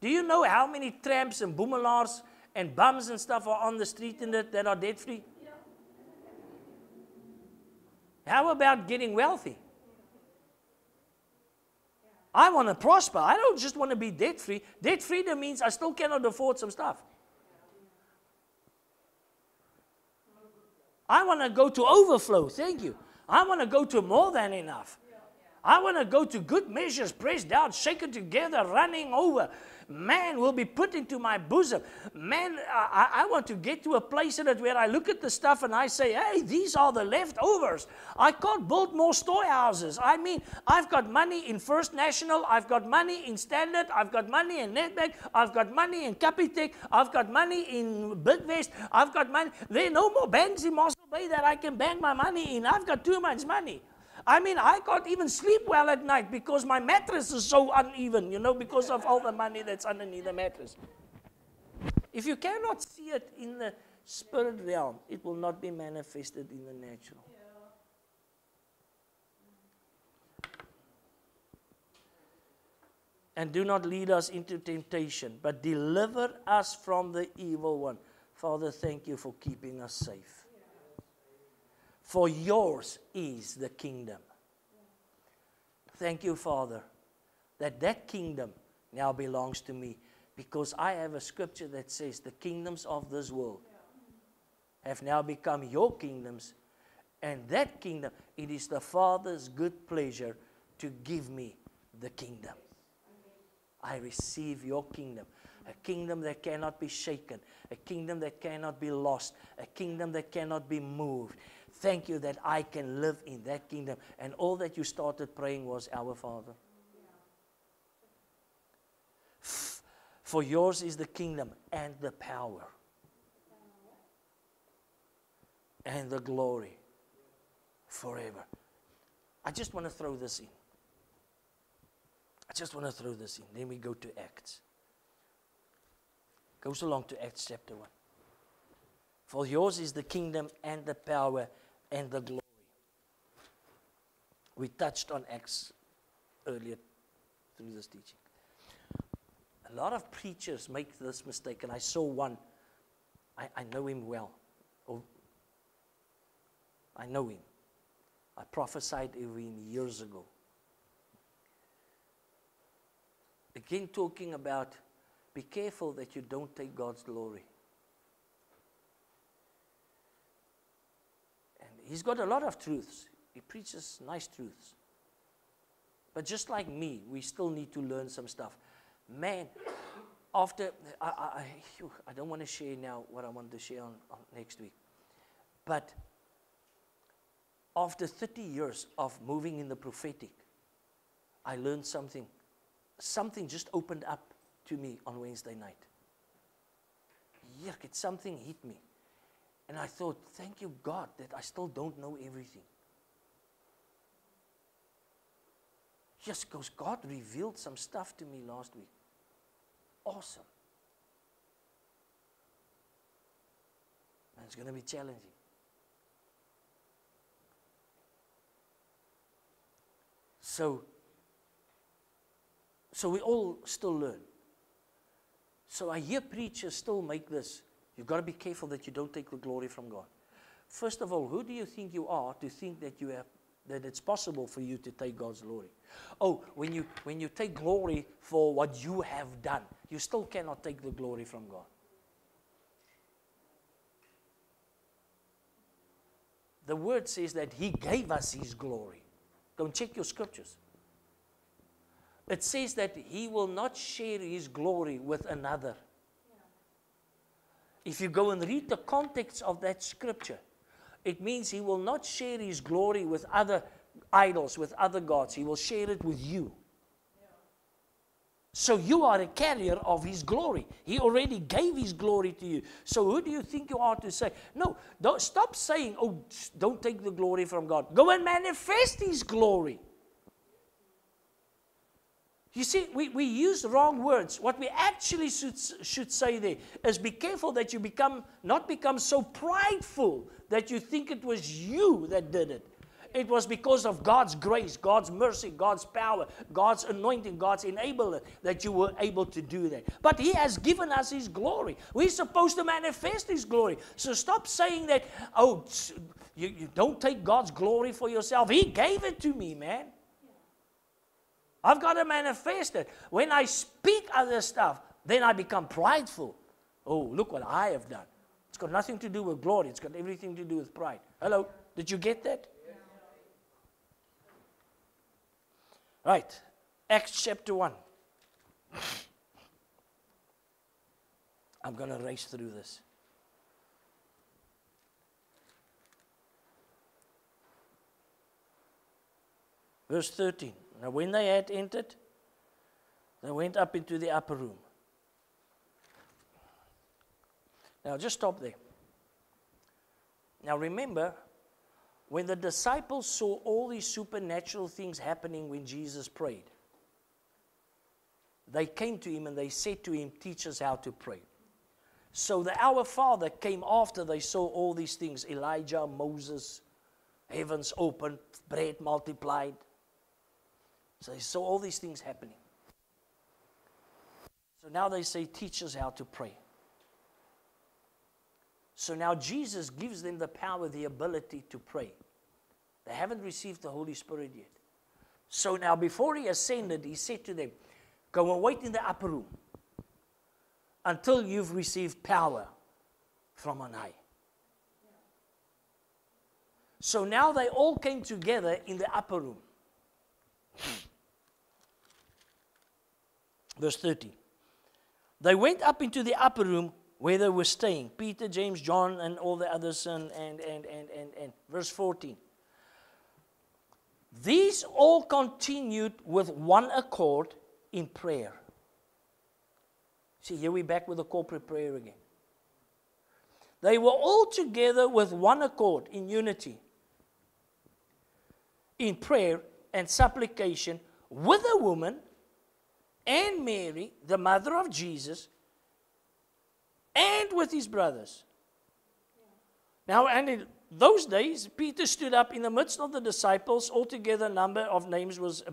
Do you know how many tramps and boemelaars and bums and stuff are on the street in that, that are debt free? How about getting wealthy? I want to prosper. I don't just want to be debt free. Debt freedom means I still cannot afford some stuff. I want to go to overflow. Thank you. I want to go to more than enough. I want to go to good measures, pressed down, shaken together, running over man will be put into my bosom. Man, I, I want to get to a place in it where I look at the stuff and I say, hey, these are the leftovers. I can't build more storehouses. I mean, I've got money in First National, I've got money in Standard, I've got money in Nedbank, I've got money in Capitec, I've got money in Bidvest, I've got money. There are no more banks in Mossel Bay that I can bank my money in. I've got too much money. I mean, I can't even sleep well at night because my mattress is so uneven, you know, because of all the money that's underneath the mattress. If you cannot see it in the spirit realm, it will not be manifested in the natural. And do not lead us into temptation, but deliver us from the evil one. Father, thank you for keeping us safe. For yours is the kingdom. Thank you, Father, that that kingdom now belongs to me because I have a scripture that says the kingdoms of this world have now become your kingdoms. And that kingdom, it is the Father's good pleasure to give me the kingdom. I receive your kingdom. A kingdom that cannot be shaken, a kingdom that cannot be lost, a kingdom that cannot be moved. Thank you that I can live in that kingdom. And all that you started praying was, Our Father. For yours is the kingdom and the power and the glory forever. I just want to throw this in. I just want to throw this in. Then we go to Acts. Goes along to Acts chapter 1. For yours is the kingdom and the power and the glory. We touched on Acts earlier through this teaching. A lot of preachers make this mistake, and I saw one. I, I know him well. Oh, I know him. I prophesied over him years ago. Again, talking about be careful that you don't take God's glory. He's got a lot of truths. He preaches nice truths. But just like me, we still need to learn some stuff. Man, after, I, I, I don't want to share now what I want to share on, on next week. But after 30 years of moving in the prophetic, I learned something. Something just opened up to me on Wednesday night. Yuck, it's something hit me. And I thought, thank you, God, that I still don't know everything. Just because God revealed some stuff to me last week. Awesome. It's going to be challenging. So, so we all still learn. So I hear preachers still make this. You've got to be careful that you don't take the glory from God. First of all, who do you think you are to think that you have that it's possible for you to take God's glory? Oh, when you when you take glory for what you have done, you still cannot take the glory from God. The word says that he gave us his glory. Go and check your scriptures. It says that he will not share his glory with another. If you go and read the context of that scripture, it means he will not share his glory with other idols, with other gods. He will share it with you. So you are a carrier of his glory. He already gave his glory to you. So who do you think you are to say? No, don't stop saying, "Oh, don't take the glory from God." Go and manifest his glory. You see, we, we use wrong words. What we actually should, should say there is be careful that you become not become so prideful that you think it was you that did it. It was because of God's grace, God's mercy, God's power, God's anointing, God's enablement that you were able to do that. But He has given us His glory. We're supposed to manifest His glory. So stop saying that, oh, you, you don't take God's glory for yourself. He gave it to me, man. I've got to manifest it. When I speak other stuff, then I become prideful. Oh, look what I have done. It's got nothing to do with glory, it's got everything to do with pride. Hello, did you get that? Right. Acts chapter 1. I'm going to race through this. Verse 13. Now, when they had entered, they went up into the upper room. Now, just stop there. Now, remember, when the disciples saw all these supernatural things happening when Jesus prayed, they came to him and they said to him, Teach us how to pray. So the Our Father came after they saw all these things Elijah, Moses, heavens opened, bread multiplied. So they saw all these things happening. So now they say, Teach us how to pray. So now Jesus gives them the power, the ability to pray. They haven't received the Holy Spirit yet. So now, before he ascended, he said to them, Go and wait in the upper room until you've received power from on high. So now they all came together in the upper room. Verse 30. They went up into the upper room where they were staying Peter, James, John, and all the others. And, and, and, and, and, and. Verse 14. These all continued with one accord in prayer. See, here we're back with the corporate prayer again. They were all together with one accord in unity, in prayer and supplication with a woman and Mary, the mother of Jesus, and with his brothers. Now, and in those days, Peter stood up in the midst of the disciples. Altogether, number of names was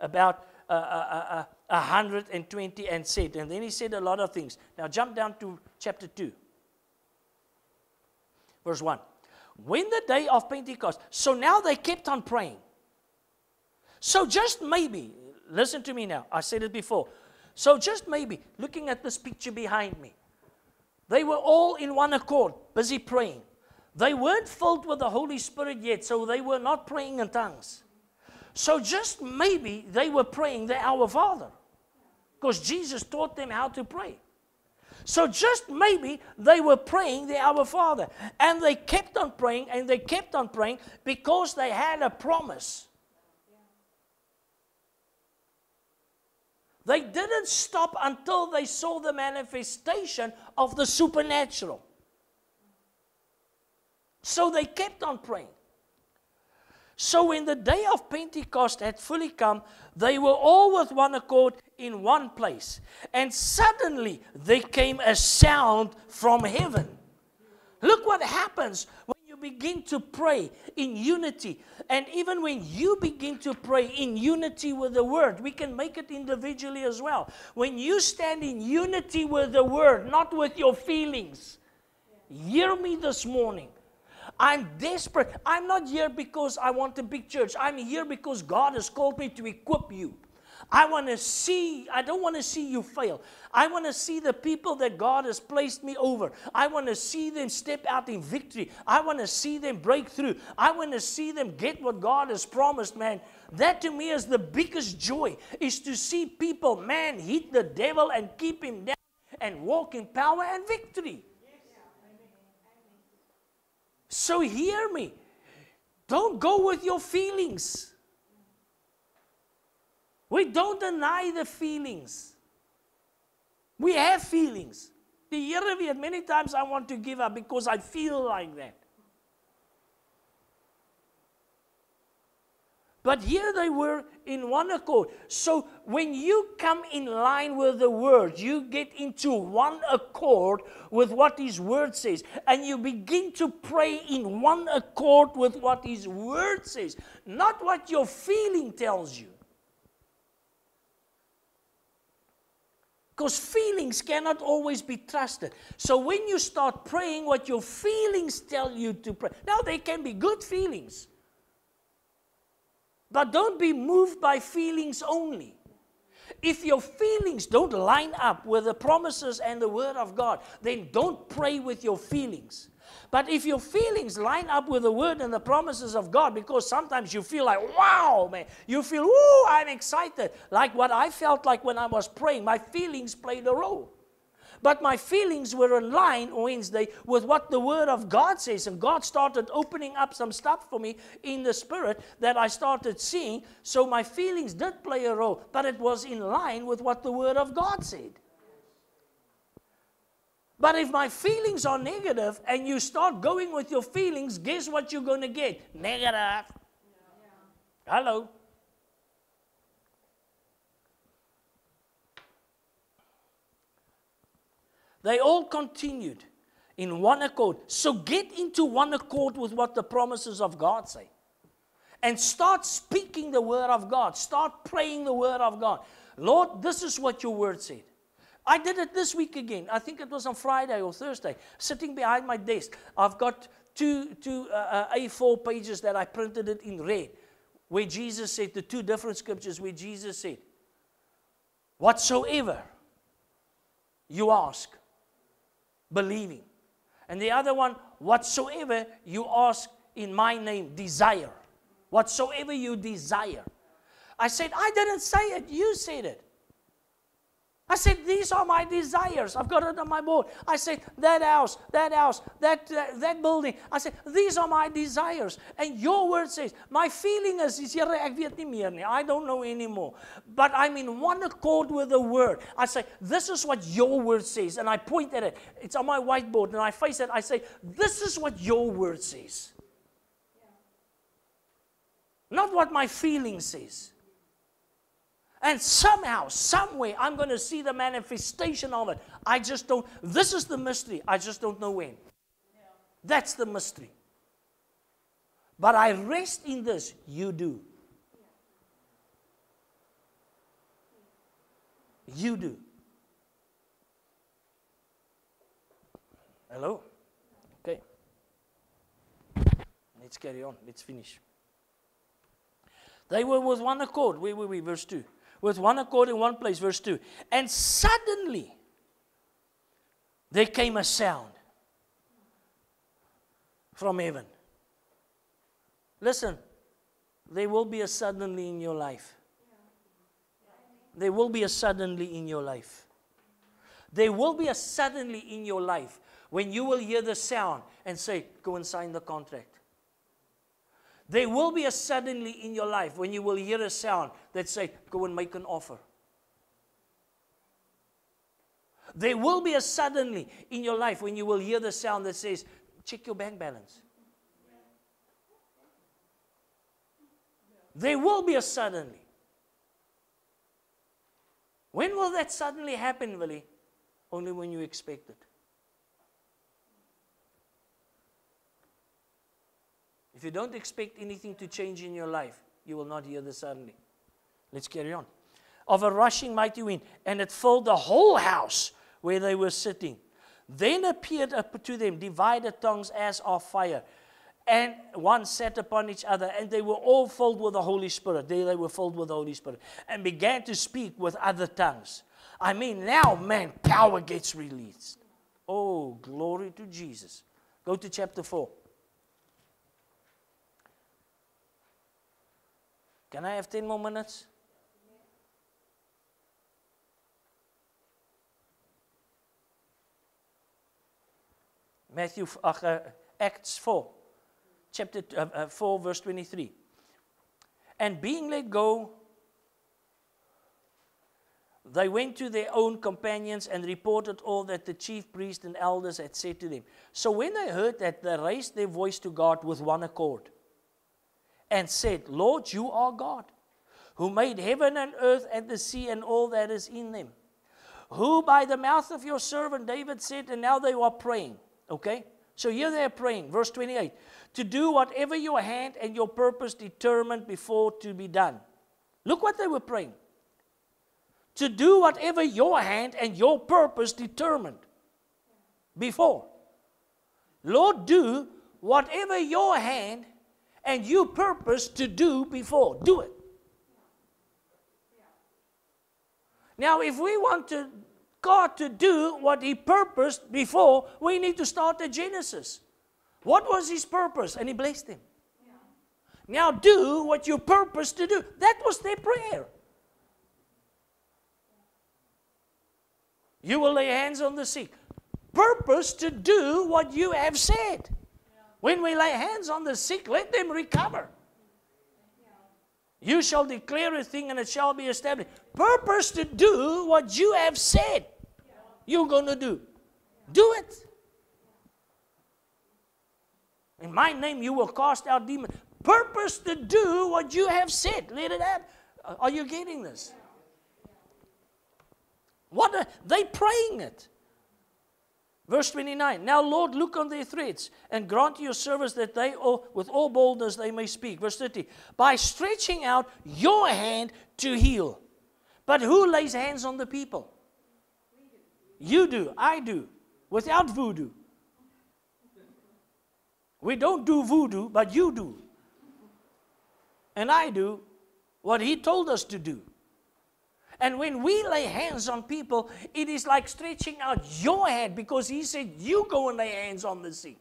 about uh, uh, uh, 120 and said, and then he said a lot of things. Now, jump down to chapter 2, verse 1. When the day of Pentecost, so now they kept on praying. So just maybe, listen to me now. I said it before. So just maybe, looking at this picture behind me, they were all in one accord, busy praying. They weren't filled with the Holy Spirit yet, so they were not praying in tongues. So just maybe they were praying the Our Father because Jesus taught them how to pray. So just maybe they were praying the Our Father. And they kept on praying and they kept on praying because they had a promise. They didn't stop until they saw the manifestation of the supernatural. So they kept on praying. So when the day of Pentecost had fully come, they were all with one accord in one place. And suddenly there came a sound from heaven. Look what happens begin to pray in unity. And even when you begin to pray in unity with the Word, we can make it individually as well. When you stand in unity with the Word, not with your feelings, hear me this morning. I'm desperate. I'm not here because I want a big church. I'm here because God has called me to equip you. I want to see, I don't want to see you fail. I want to see the people that God has placed me over. I want to see them step out in victory. I want to see them break through. I want to see them get what God has promised, man. That to me is the biggest joy, is to see people, man, hit the devil and keep him down and walk in power and victory. So hear me. Don't go with your feelings. We don't deny the feelings. We have feelings. The weet, many times I want to give up because I feel like that. But here they were in one accord. So when you come in line with the word, you get into one accord with what his word says. And you begin to pray in one accord with what his word says, not what your feeling tells you. Because feelings cannot always be trusted. So when you start praying what your feelings tell you to pray, now they can be good feelings. But don't be moved by feelings only. If your feelings don't line up with the promises and the word of God, then don't pray with your feelings. But if your feelings line up with the word and the promises of God, because sometimes you feel like, wow, man, you feel, ooh, I'm excited, like what I felt like when I was praying, my feelings played a role. But my feelings were in line Wednesday with what the Word of God says. And God started opening up some stuff for me in the Spirit that I started seeing. So my feelings did play a role, but it was in line with what the Word of God said. But if my feelings are negative and you start going with your feelings, guess what you're going to get? Negative. Yeah. Hello. They all continued in one accord. So get into one accord with what the promises of God say. And start speaking the word of God. Start praying the word of God. Lord, this is what your word said. I did it this week again. I think it was on Friday or Thursday, sitting behind my desk. I've got two, two uh, uh A4 pages that I printed it in red, where Jesus said, the two different scriptures where Jesus said, Whatsoever you ask, believing. And the other one, whatsoever you ask in my name, desire. Whatsoever you desire. I said, I didn't say it, you said it. I said, These are my desires. I've got it on my board. I said, That house, that house, that, uh, that building. I said, These are my desires. And your word says, My feeling is, Here. I don't know anymore. But I'm in one accord with the word. I say, This is what your word says. And I point at it. It's on my whiteboard. And I face it. I say, This is what your word says. Not what my feeling says. And somehow, someway, I'm going to see the manifestation of it. I just don't, this is the mystery. I just don't know when. That's the mystery. But I rest in this. You do. You do. Hello? Okay. Let's carry on. Let's finish. They were with one accord. Wait, wait, wait, verse 2 with one accord in one place, verse 2. And suddenly there came a sound from heaven. Listen, there will be a suddenly in your life. There will be a suddenly in your life. There will be a suddenly in your life when you will hear the sound and say, Go and sign the contract. There will be a suddenly in your life when you will hear a sound that say, go and make an offer. There will be a suddenly in your life when you will hear the sound that says, check your bank balance. There will be a suddenly. When will that suddenly happen, Willie? Only when you expect it. If you don't expect anything to change in your life, you will not hear this suddenly. Let's carry on. Of a rushing mighty wind, and it filled the whole house where they were sitting. Then appeared to them divided tongues as of fire, and one sat upon each other, and they were all filled with the Holy Spirit. There they were filled with the Holy Spirit, and began to speak with other tongues. I mean, now, man, power gets released. Oh, glory to Jesus. Go to chapter 4. Can I have 10 more minutes? Matthew, uh, Acts 4, chapter uh, uh, 4, verse 23. And being let go, they went to their own companions and reported all that the chief priests and elders had said to them. So when they heard that, they raised their voice to God with one accord and said, Lord, you are God, who made heaven and earth and the sea and all that is in them. Who by the mouth of your servant David said, and now they are praying. Okay? So here they are praying. Verse 28 To do whatever your hand and your purpose determined before to be done. Look what they were praying. To do whatever your hand and your purpose determined before. Lord, do whatever your hand and you purpose to do before. Do it. Now, if we want to God to do what He purposed before, we need to start at Genesis. What was His purpose? And He blessed him. Yeah. Now do what you purpose to do. That was their prayer. You will lay hands on the sick. Purpose to do what you have said. When we lay hands on the sick, let them recover. You shall declare a thing and it shall be established. Purpose to do what you have said you're going to do. Do it. In my name, you will cast out demons. Purpose to do what you have said. Let it happen. Are you getting this? What are they praying it? Verse 29 Now, Lord, look on their threats and grant your service that they, all, with all boldness, they may speak. Verse 30 By stretching out your hand to heal. But who lays hands on the people? You do, I do, without voodoo. We don't do voodoo, but you do. And I do what He told us to do. And when we lay hands on people, it is like stretching out your hand because he said, You go and lay hands on the sick.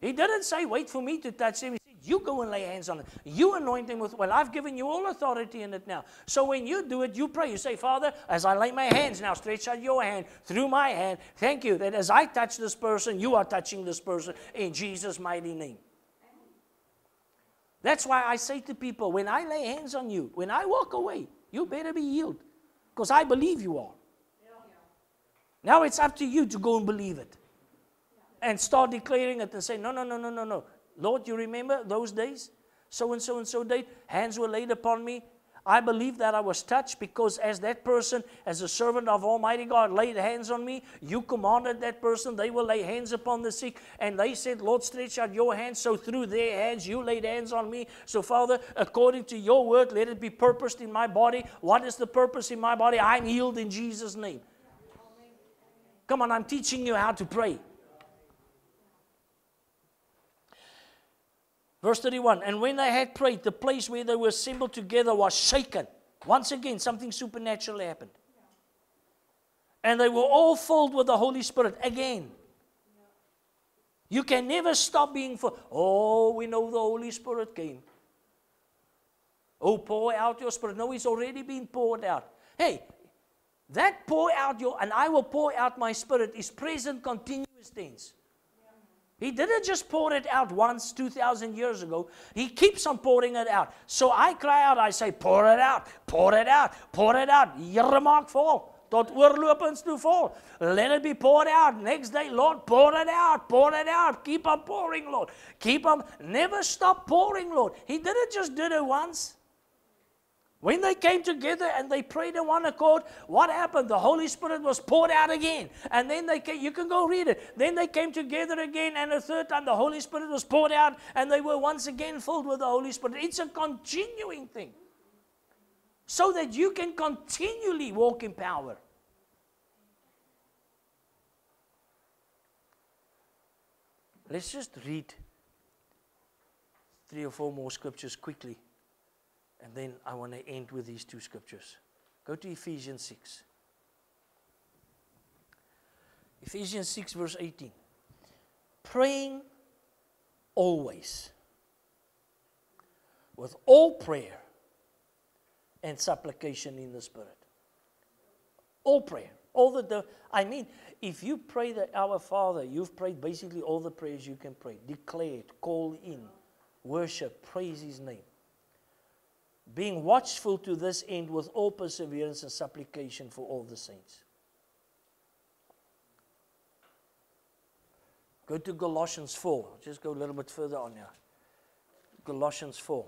He didn't say, Wait for me to touch him. He said, You go and lay hands on it. You anoint him with, Well, I've given you all authority in it now. So when you do it, you pray. You say, Father, as I lay my hands now, stretch out your hand through my hand. Thank you that as I touch this person, you are touching this person in Jesus' mighty name. That's why I say to people, when I lay hands on you, when I walk away, you better be healed because I believe you are. Now it's up to you to go and believe it and start declaring it and say, No, no, no, no, no, no. Lord, you remember those days? So and so and so date, hands were laid upon me. I believe that I was touched because, as that person, as a servant of Almighty God, laid hands on me, you commanded that person, they will lay hands upon the sick. And they said, Lord, stretch out your hands. So, through their hands, you laid hands on me. So, Father, according to your word, let it be purposed in my body. What is the purpose in my body? I'm healed in Jesus' name. Come on, I'm teaching you how to pray. Verse 31 And when they had prayed, the place where they were assembled together was shaken. Once again, something supernatural happened. And they were all filled with the Holy Spirit again. You can never stop being full. Oh, we know the Holy Spirit came. Oh, pour out your spirit. No, it's already been poured out. Hey, that pour out your, and I will pour out my spirit is present continuous tense. He didn't just pour it out once 2,000 years ago. He keeps on pouring it out. So I cry out, I say, pour it out, pour it out, pour it out. Here maak vol. Tot oorlopends toe vol. Let it be poured out. Next day, Lord, pour it out, pour it out. Keep on pouring, Lord. Keep on. Never stop pouring, Lord. He didn't just do it once. When they came together and they prayed in one accord, what happened? The Holy Spirit was poured out again. And then they came, you can go read it. Then they came together again, and a third time the Holy Spirit was poured out, and they were once again filled with the Holy Spirit. It's a continuing thing. So that you can continually walk in power. Let's just read three or four more scriptures quickly. And then I want to end with these two scriptures. Go to Ephesians 6. Ephesians 6, verse 18. Praying always with all prayer and supplication in the Spirit. All prayer. All the, I mean, if you pray the Our Father, you've prayed basically all the prayers you can pray. Declare it, call in, worship, praise His name being watchful to this end with all perseverance and supplication for all the saints. Go to Colossians 4. Just go a little bit further on now. Colossians 4.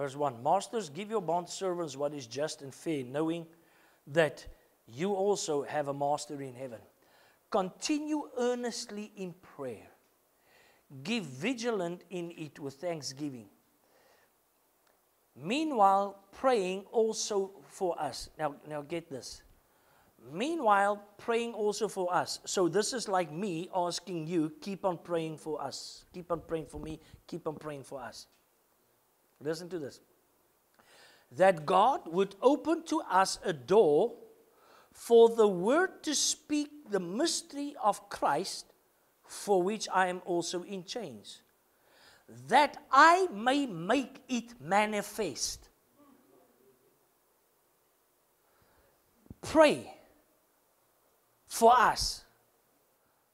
Verse 1 Masters, give your bond servants what is just and fair, knowing that you also have a master in heaven. Continue earnestly in prayer. Give vigilant in it with thanksgiving. Meanwhile, praying also for us. Now, now get this. Meanwhile, praying also for us. So this is like me asking you, keep on praying for us. Keep on praying for me. Keep on praying for us. Listen to this. That God would open to us a door for the word to speak the mystery of Christ, for which I am also in chains, that I may make it manifest. Pray for us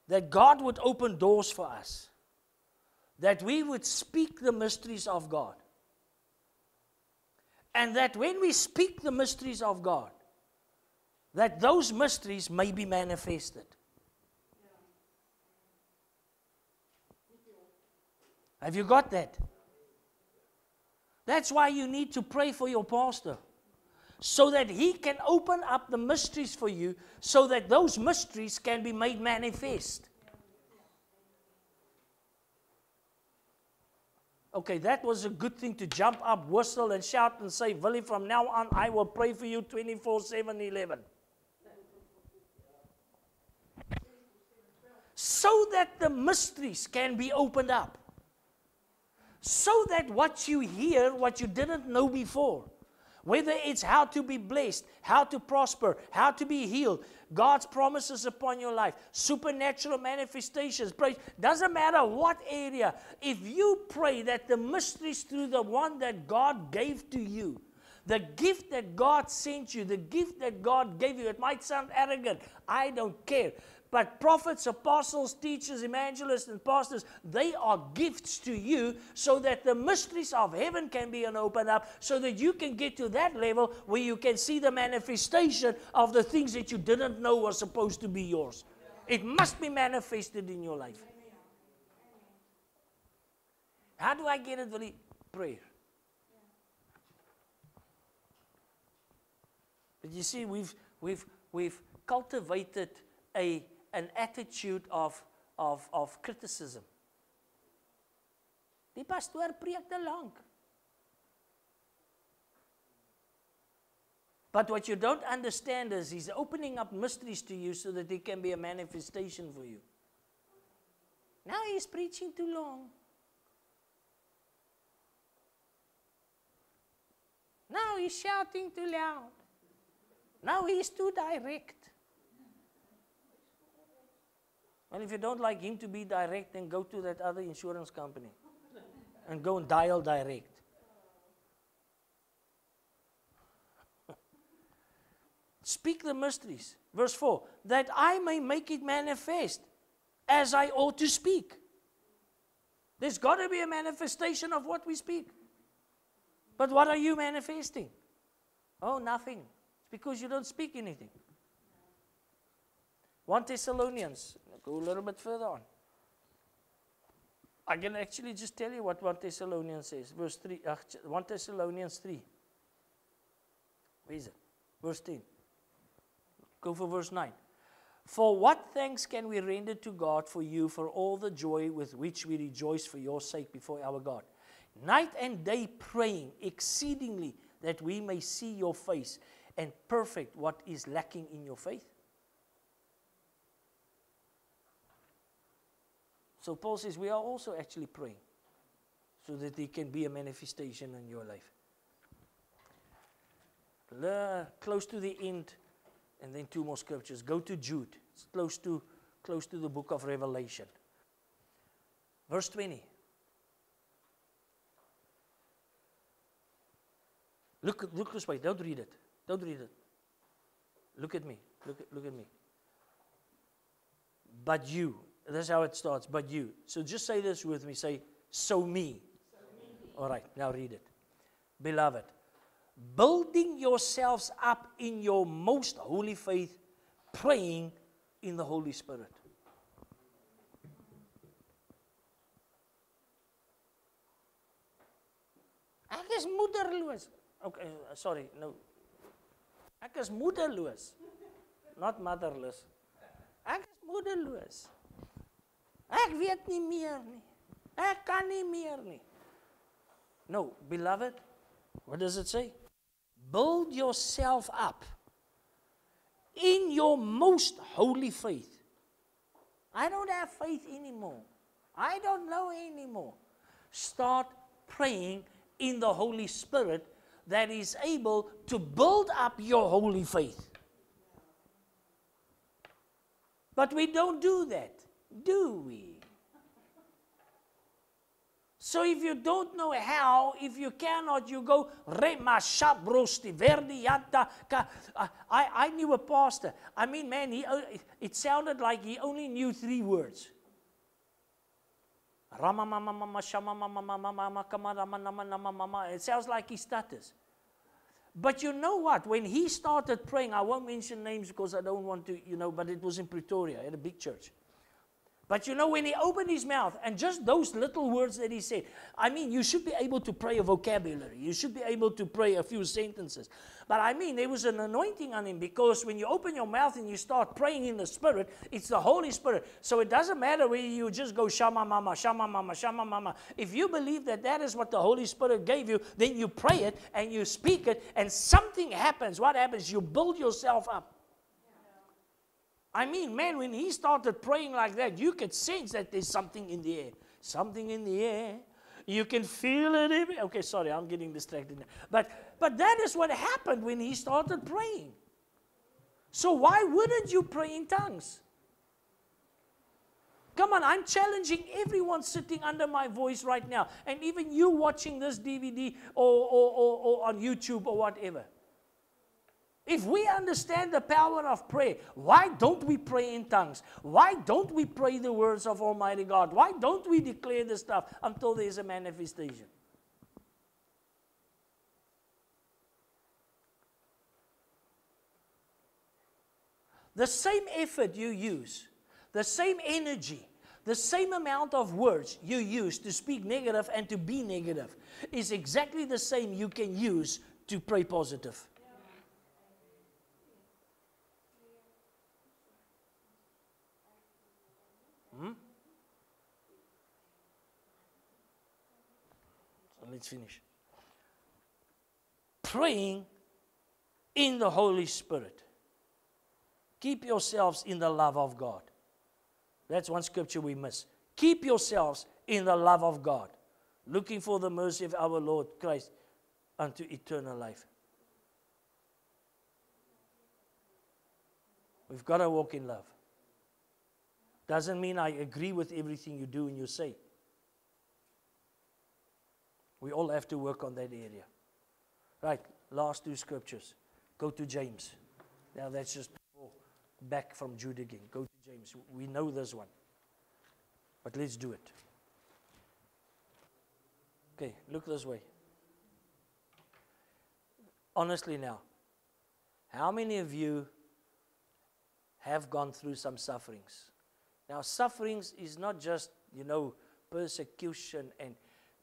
that God would open doors for us, that we would speak the mysteries of God. And that when we speak the mysteries of God, that those mysteries may be manifested. Have you got that? That's why you need to pray for your pastor. So that he can open up the mysteries for you, so that those mysteries can be made manifest. Okay, that was a good thing to jump up, whistle, and shout and say, Willie, from now on, I will pray for you 24 7 11. So that the mysteries can be opened up. So that what you hear, what you didn't know before, whether it's how to be blessed, how to prosper, how to be healed, God's promises upon your life, supernatural manifestations, praise. Doesn't matter what area. If you pray that the mysteries through the one that God gave to you, the gift that God sent you, the gift that God gave you, it might sound arrogant. I don't care. But prophets, apostles, teachers, evangelists, and pastors, they are gifts to you so that the mysteries of heaven can be opened up, so that you can get to that level where you can see the manifestation of the things that you didn't know were supposed to be yours. It must be manifested in your life. How do I get it? Really? Prayer. But you see, we've, we've, we've cultivated a an attitude of, of, of criticism. Die pastoor preek te lank. But what you don't understand is he's opening up mysteries to you so that it can be a manifestation for you. Now he's preaching too long. Now he's shouting too loud. Now he's too direct. And if you don't like him to be direct, then go to that other insurance company and go and dial direct. Speak the mysteries. Verse 4 that I may make it manifest as I ought to speak. There's got to be a manifestation of what we speak. But what are you manifesting? Oh, nothing. It's Because you don't speak anything. 1 Thessalonians, go a little bit further on. I can actually just tell you what 1 Thessalonians says. Verse 3, uh, 1 Thessalonians 3. Where is it? Verse 10. Go for verse 9. For what thanks can we render to God for you for all the joy with which we rejoice for your sake before our God? Night and day praying exceedingly that we may see your face and perfect what is lacking in your faith. So Paul says we are also actually praying so that there can be a manifestation in your life. Le- close to the end, and then two more scriptures. Go to Jude. It's close to close to the book of Revelation. Verse 20. Look, look this way. Don't read it. Don't read it. Look at me. Look, look at me. But you. That's how it starts. But you. So just say this with me. Say, so me. All right. Now read it. Beloved, building yourselves up in your most holy faith, praying in the Holy Spirit. Ek is moederloos. Okay, uh, sorry, no. Ek is moederloos. Not motherless. Ek is moederloos. Ek weet nie meer nie. Ek kan nie meer nie. No, beloved, what does it say? Build yourself up in your most holy faith. I don't have faith anymore. I don't know anymore. Start praying in the Holy Spirit that is able to build up your holy faith. But we don't do that, do we? So if you don't know how, if you cannot, you go. I, I knew a pastor. I mean, man, he it sounded like he only knew three words. It sounds like he stutters. But you know what? When he started praying, I won't mention names because I don't want to, you know, but it was in Pretoria at a big church. But you know, when he opened his mouth and just those little words that he said, I mean, you should be able to pray a vocabulary. You should be able to pray a few sentences. But I mean, there was an anointing on him because when you open your mouth and you start praying in the Spirit, it's the Holy Spirit. So it doesn't matter whether you just go shama mama, shama mama, shama mama. If you believe that that is what the Holy Spirit gave you, then you pray it and you speak it and something happens. What happens? You build yourself up. I mean, man, when he started praying like that, you could sense that there's something in the air. Something in the air. You can feel it. every- Okay, sorry, I'm getting distracted. now. But, but that is what happened when he started praying. So why wouldn't you pray in tongues? Come on, I'm challenging everyone sitting under my voice right now, and even you watching this DVD or, or, or, or on YouTube or whatever. If we understand the power of prayer, why don't we pray in tongues? Why don't we pray the words of Almighty God? Why don't we declare this stuff until there's a manifestation? The same effort you use, the same energy, the same amount of words you use to speak negative and to be negative is exactly the same you can use to pray positive. So let's finish. Praying in the Holy Spirit. Keep yourselves in the love of God. That's one scripture we miss. Keep yourselves in the love of God, looking for the mercy of our Lord Christ unto eternal life. We've got to walk in love. Doesn't mean I agree with everything you do and you say. We all have to work on that area. Right, last two scriptures. Go to James. Now that's just back from Jude again. Go to James. We know this one. But let's do it. Okay, look this way. Honestly now, How many of you have gone through some sufferings? Now, sufferings is not just, you know, persecution and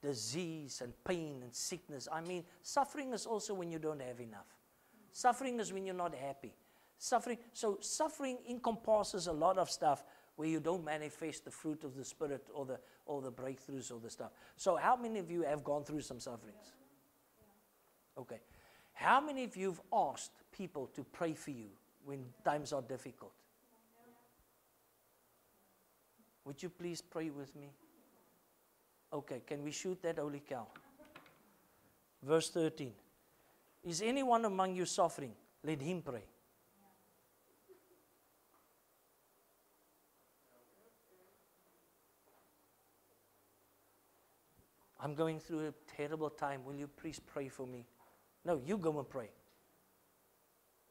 disease and pain and sickness. I mean, suffering is also when you don't have enough. Suffering is when you're not happy. Suffering, so suffering encompasses a lot of stuff where you don't manifest the fruit of the spirit or the or the breakthroughs or the stuff. So how many of you have gone through some sufferings? Okay. How many of you have asked people to pray for you when times are difficult? Would you please pray with me? Okay, can we shoot that holy cow? Verse 13. Is anyone among you suffering? Let him pray. I'm going through a terrible time. Will you please pray for me? No, you go and pray.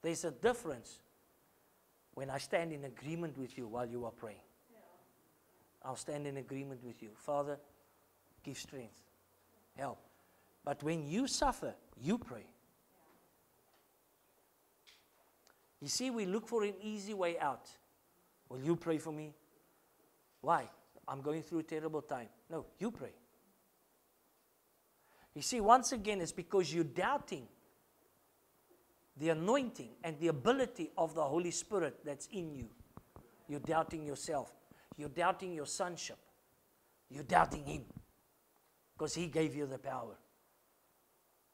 There's a difference when I stand in agreement with you while you are praying. I'll stand in agreement with you. Father, give strength, help. But when you suffer, you pray. You see, we look for an easy way out. Will you pray for me? Why? I'm going through a terrible time. No, you pray. You see, once again, it's because you're doubting the anointing and the ability of the Holy Spirit that's in you. You're doubting yourself. You're doubting your sonship. You're doubting Him because He gave you the power.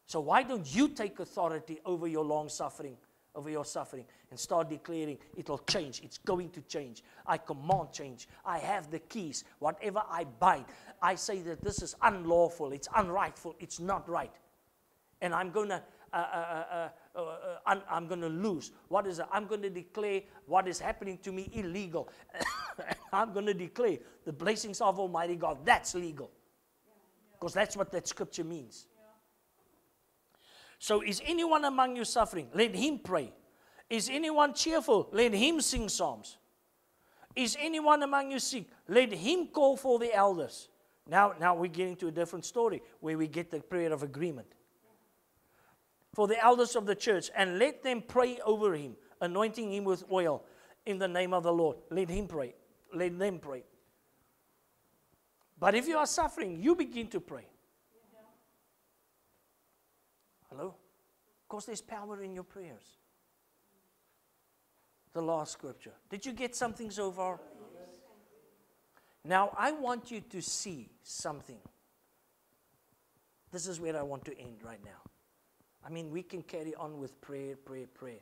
So, why don't you take authority over your long suffering over your suffering and start declaring it'll change. It's going to change. I command change. I have the keys. Whatever I bind, I say that this is unlawful, it's unrightful, it's not right. And I'm going to. Uh, uh, uh, uh, uh I'm, I'm going to lose. What is it? I'm going to declare what is happening to me illegal. I'm going to declare the blessings of Almighty God. That's legal. Because that's what that scripture means. So, is anyone among you suffering? Let him pray. Is anyone cheerful? Let him sing psalms. Is anyone among you sick? Let him call for the elders. Now, now we're getting to a different story where we get the prayer of agreement. For the elders of the church, and let them pray over him, anointing him with oil in the name of the Lord. Let him pray. Let them pray. But if you are suffering, you begin to pray. Hello? Because there's power in your prayers. The last scripture. Did you get something so far? Now, I want you to see something. This is where I want to end right now. I mean, we can carry on with prayer, prayer, prayer.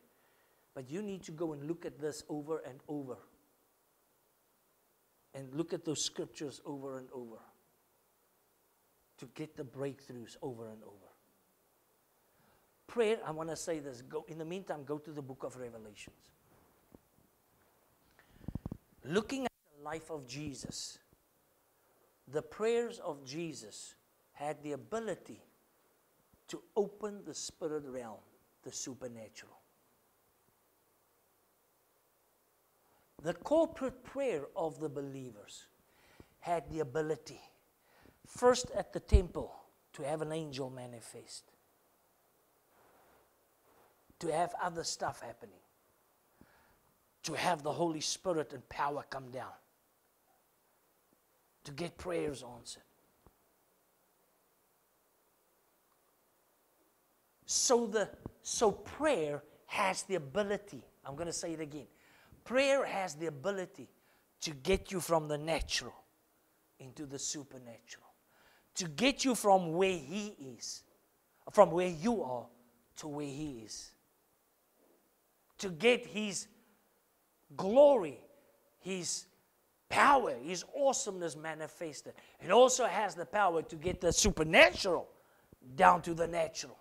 But you need to go and look at this over and over. And look at those scriptures over and over. To get the breakthroughs over and over prayer, I want to say this. Go, in the meantime, go to the book of Revelations. Looking at the life of Jesus, the prayers of Jesus had the ability to open the spirit realm, the supernatural. The corporate prayer of the believers had the ability, first at the temple, to have an angel manifest to have other stuff happening, to have the Holy Spirit and power come down, to get prayers answered. So the so prayer has the ability, I'm going to say it again. Prayer has the ability to get you from the natural into the supernatural. To get you from where he is, from where you are to where he is to get His glory, His power, His awesomeness manifested. It also has the power to get the supernatural down to the natural,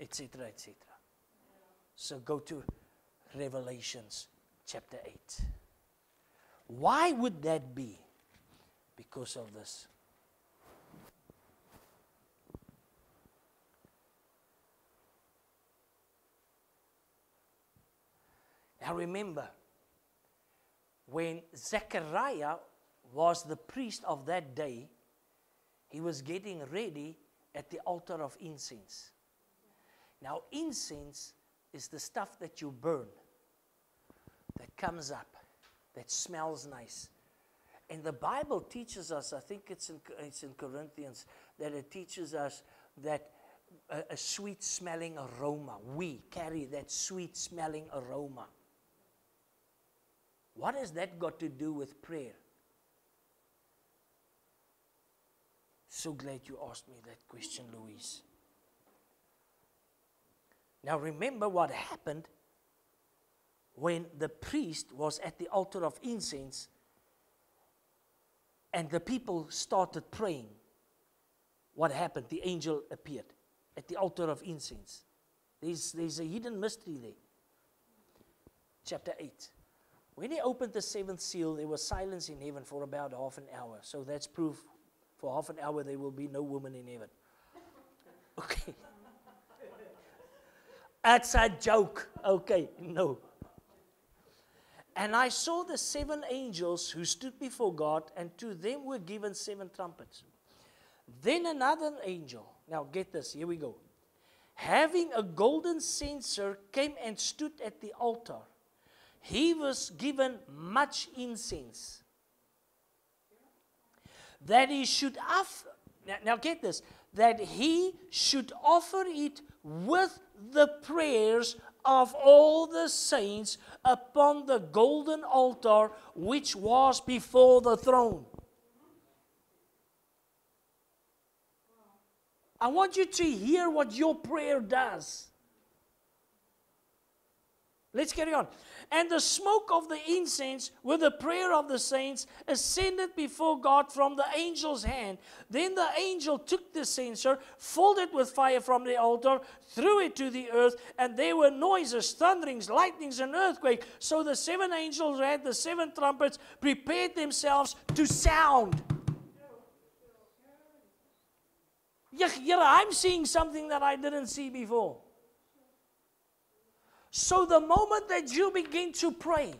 etc., etc. So go to Revelations chapter 8. Why would that be? Because of this. Now remember, when Zechariah was the priest of that day, he was getting ready at the altar of incense. Now, incense is the stuff that you burn that comes up, that smells nice. And the Bible teaches us, I think it's in, it's in Corinthians, that it teaches us that a, a sweet smelling aroma, we carry that sweet smelling aroma. What has that got to do with prayer? So glad you asked me that question, Louise. Now remember what happened when the priest was at the altar of incense and the people started praying. What happened? The angel appeared at the altar of incense. There's, there's a hidden mystery there. Chapter 8. When he opened the seventh seal, there was silence in heaven for about half an hour. So that's proof for half an hour there will be no woman in heaven. Okay. That's a joke. Okay, no. And I saw the seven angels who stood before God, and to them were given seven trumpets. Then another angel, now get this, here we go, having a golden censer, came and stood at the altar. He was given much incense that he should offer. Now, now get this that he should offer it with the prayers of all the saints upon the golden altar which was before the throne. I want you to hear what your prayer does. Let's carry on. And the smoke of the incense with the prayer of the saints ascended before God from the angel's hand. Then the angel took the censer, filled it with fire from the altar, threw it to the earth, and there were noises, thunderings, lightnings, and earthquake. So the seven angels had the seven trumpets prepared themselves to sound. I'm seeing something that I didn't see before. So the moment that you begin to pray,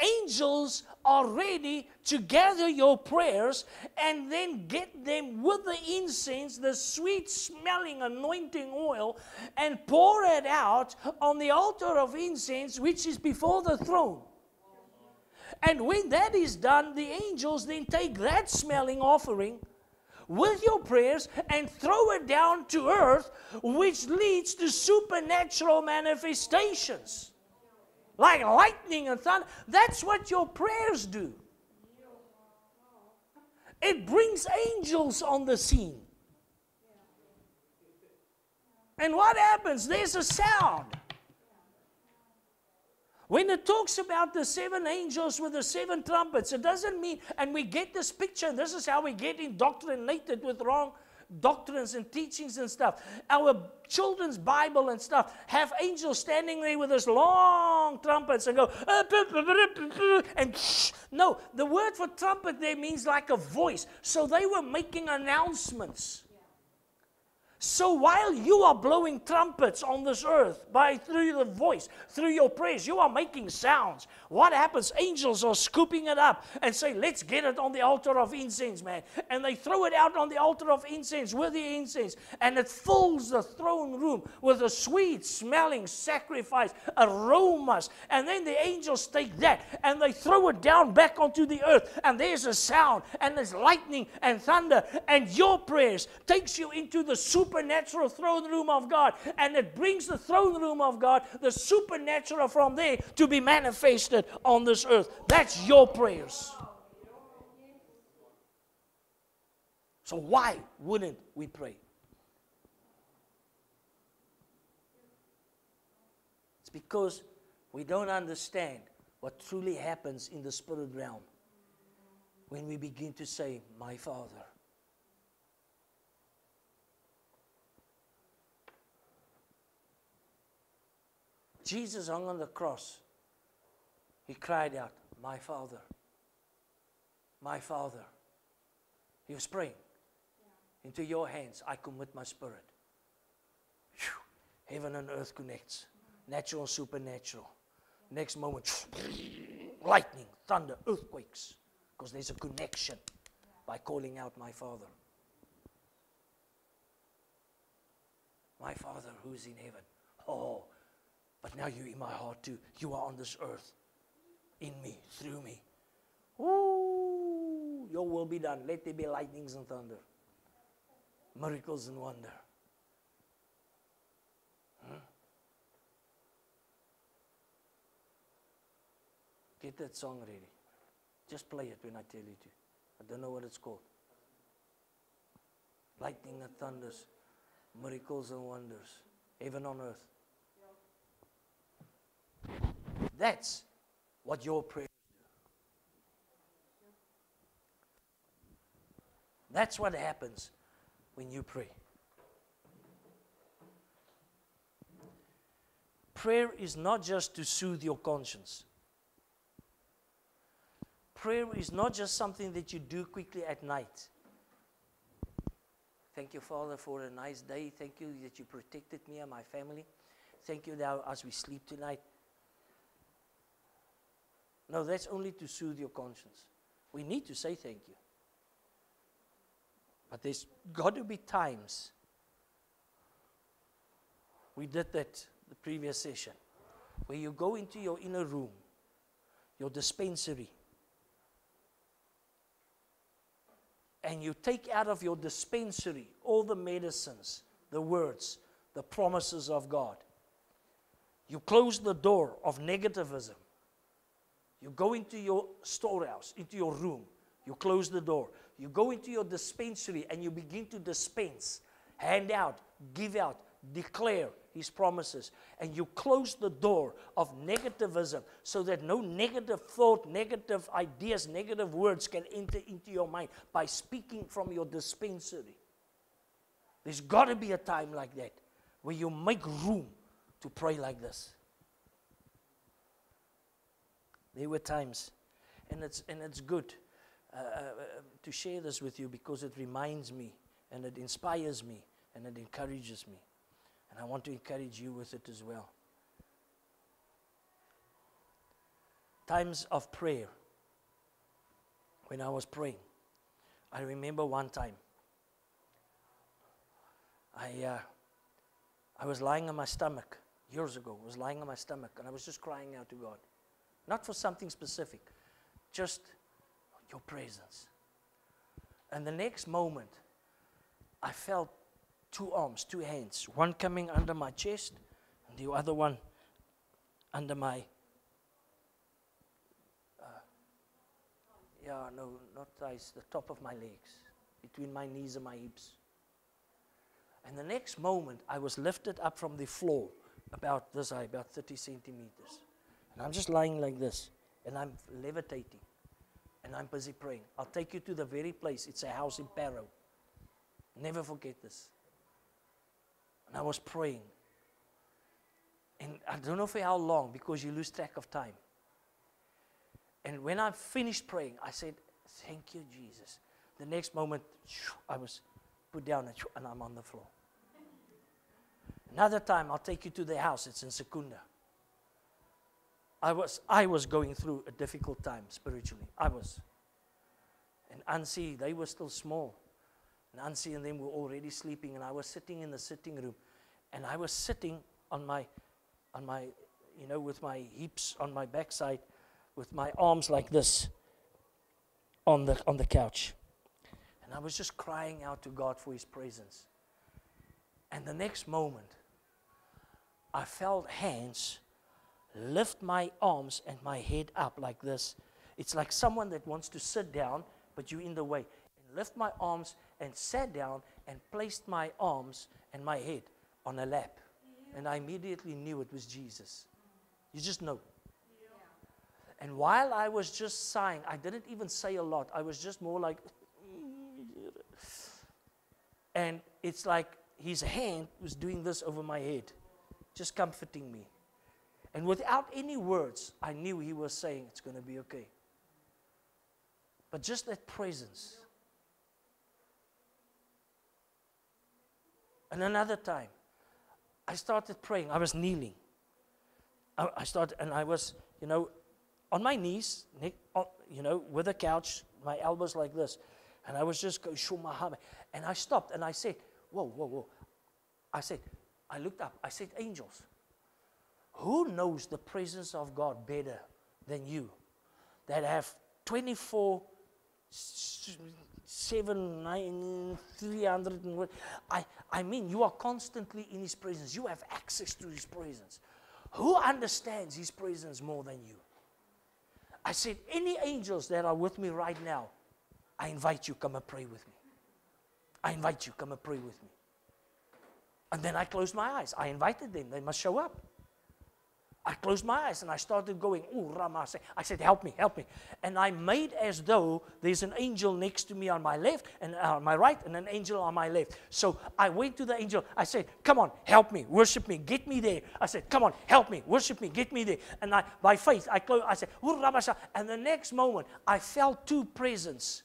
angels are ready to gather your prayers and then get them with the incense, the sweet smelling anointing oil, and pour it out on the altar of incense, which is before the throne. And when that is done, the angels then take that smelling offering with your prayers and throw it down to earth, which leads to supernatural manifestations. Like lightning and thunder. That's what your prayers do. It brings angels on the scene. And what happens? There's a sound. When it talks about the seven angels with the seven trumpets, it doesn't mean, and we get this picture, and this is how we get indoctrinated with wrong doctrines and teachings and stuff. Our children's Bible and stuff have angels standing there with those long trumpets and go, uh, and shh. No, the word for trumpet there means like a voice. So they were making announcements. So while you are blowing trumpets on this earth by through the voice, through your prayers, you are making sounds. What happens? Angels are scooping it up and say, "Let's get it on the altar of incense, man." And they throw it out on the altar of incense with the incense, and it fills the throne room with a sweet smelling sacrifice, aromas. And then the angels take that and they throw it down back onto the earth, and there's a sound, and there's lightning and thunder, and your prayers takes you into the super supernatural throne room of God. And it brings the throne room of God, the supernatural from there, to be manifested on this earth. That's your prayers. So, why wouldn't we pray? It's because we don't understand what truly happens in the spirit realm when we begin to say, My Father. Jesus hung on the cross. He cried out, My Father, my Father. He was praying. Yeah. Into your hands I commit my spirit. Whew. Heaven and earth connects. Mm. Natural, supernatural. Yeah. Next moment, lightning, thunder, earthquakes. Mm. Because there's a connection by calling out my Father. My Father who's in heaven. Oh, but now you're in my heart too. You are on this earth, in me, through me. Ooh, your will be done. Let there be lightnings and thunder, miracles and wonder. Huh? Get that song ready. Just play it when I tell you to. I don't know what it's called. Lightning and thunders, miracles and wonders, heaven on earth. That's what your prayers do. That's what happens when you pray. Prayer is not just to soothe your conscience. Prayer is not just something that you do quickly at night. Thank you, Father, for a nice day. Thank you that you protected me and my family. Thank you now as we sleep tonight. No, that's only to soothe your conscience. We need to say thank you. But there's got to be times. We did that the previous session, where you go into your inner room, your dispensary, and you take out of your dispensary all the medicines, the words, the promises of God. You close the door of negativism. You go into your storehouse, into your room. You close the door. You go into your dispensary and you begin to dispense, hand out, give out, declare his promises. And you close the door of negativism so that no negative thought, negative ideas, negative words can enter into your mind by speaking from your dispensary. There's got to be a time like that where you make room to pray like this. There were times, and it's, and it's good uh, uh, to share this with you because it reminds me and it inspires me and it encourages me. And I want to encourage you with it as well. Times of prayer. When I was praying, I remember one time. I, uh, I was lying on my stomach years ago. I was lying on my stomach and I was just crying out to God. Not for something specific, just your presence. And the next moment, I felt two arms, two hands, one coming under my chest and the other one under my. Uh, yeah, no, not thighs, the top of my legs, between my knees and my hips. And the next moment, I was lifted up from the floor, about this high, about 30 centimeters. And I'm just lying like this, and I'm levitating, and I'm busy praying. I'll take you to the very place. It's a house in Parow. Never forget this. And I was praying. And I don't know for how long because you lose track of time. And when I finished praying, I said, Thank you, Jesus. The next moment, I was put down and I'm on the floor. Another time, I'll take you to the house. It's in Secunda. I was, I was going through a difficult time spiritually. I was. And Ansi, they were still small. And Ansi and them were already sleeping, and I was sitting in the sitting room, and I was sitting on my, on my, you know, with my hips on my backside, with my arms like this, on the on the couch, and I was just crying out to God for His presence. And the next moment, I felt hands lift my arms and my head up like this. It's like someone that wants to sit down, but you're in the way And lift my arms and sat down and placed my arms and my head on a lap. And I immediately knew it was Jesus. You just know. And while I was just sighing, I didn't even say a lot. I was just more like, and it's like his hand was doing this over my head, just comforting me. And without any words, I knew he was saying, It's going to be okay. But just that presence. And another time, I started praying. I was kneeling. I, I started, and I was, you know, on my knees, you know, with a couch, my elbows like this. And I was just going, Shumahame. And I stopped and I said, Whoa, whoa, whoa. I said, I looked up. I said, Angels. Who knows the presence of God better than you that have 24 seven, nine, three hundred, and what? I, I mean, you are constantly in His presence. You have access to His presence. Who understands His presence more than you? I said, any angels that are with me right now, I invite you, come and pray with me. I invite you, come and pray with me. And then I closed my eyes. I invited them. They must show up. I closed my eyes and I started going, Oh, Rama. I said, Help me, help me. And I made as though there's an angel next to me on my left and uh, on my right and an angel on my left. So I went to the angel. I said, Come on, help me, worship me, get me there. I said, Come on, help me, worship me, get me there. And I, by faith, I closed, I said, Oh, Rama. And the next moment, I felt two presents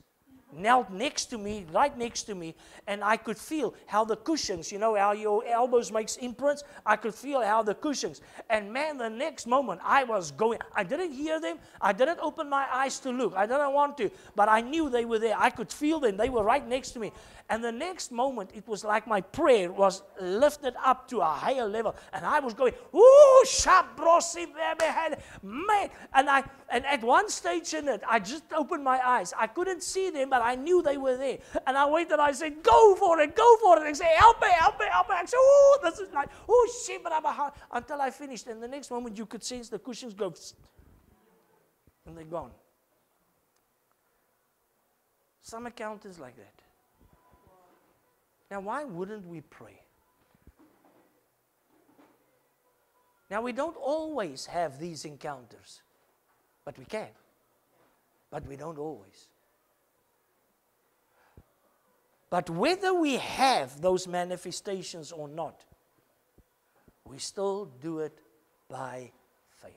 knelt next to me, right next to me, and I could feel how the cushions, you know, how your elbows makes imprints. I could feel how the cushions. And man, the next moment I was going. I didn't hear them. I didn't open my eyes to look. I didn't want to, but I knew they were there. I could feel them. They were right next to me. And the next moment, it was like my prayer was lifted up to a higher level, and I was going, ooh, shabrosi man. And I and at one stage in it, I just opened my eyes. I couldn't see them, but I knew they were there. And I waited and I said, Go for it, go for it. And they say, Help me, help me, help me. I said, Oh, this is like, oh, shit, until I finished. And the next moment, you could sense the cushions go, and they're gone. Some accountants like that. Now, why wouldn't we pray? Now, we don't always have these encounters, but we can. But we don't always. But whether we have those manifestations or not, we still do it by faith.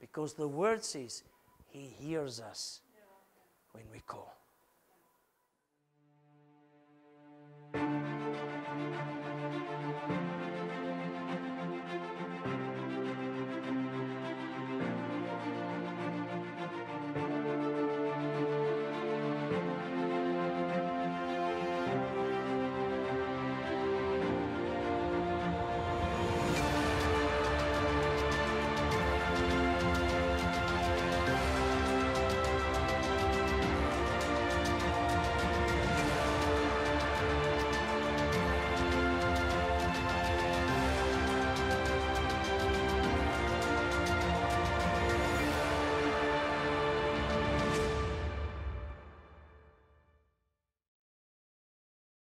Because the word says, He hears us when we call.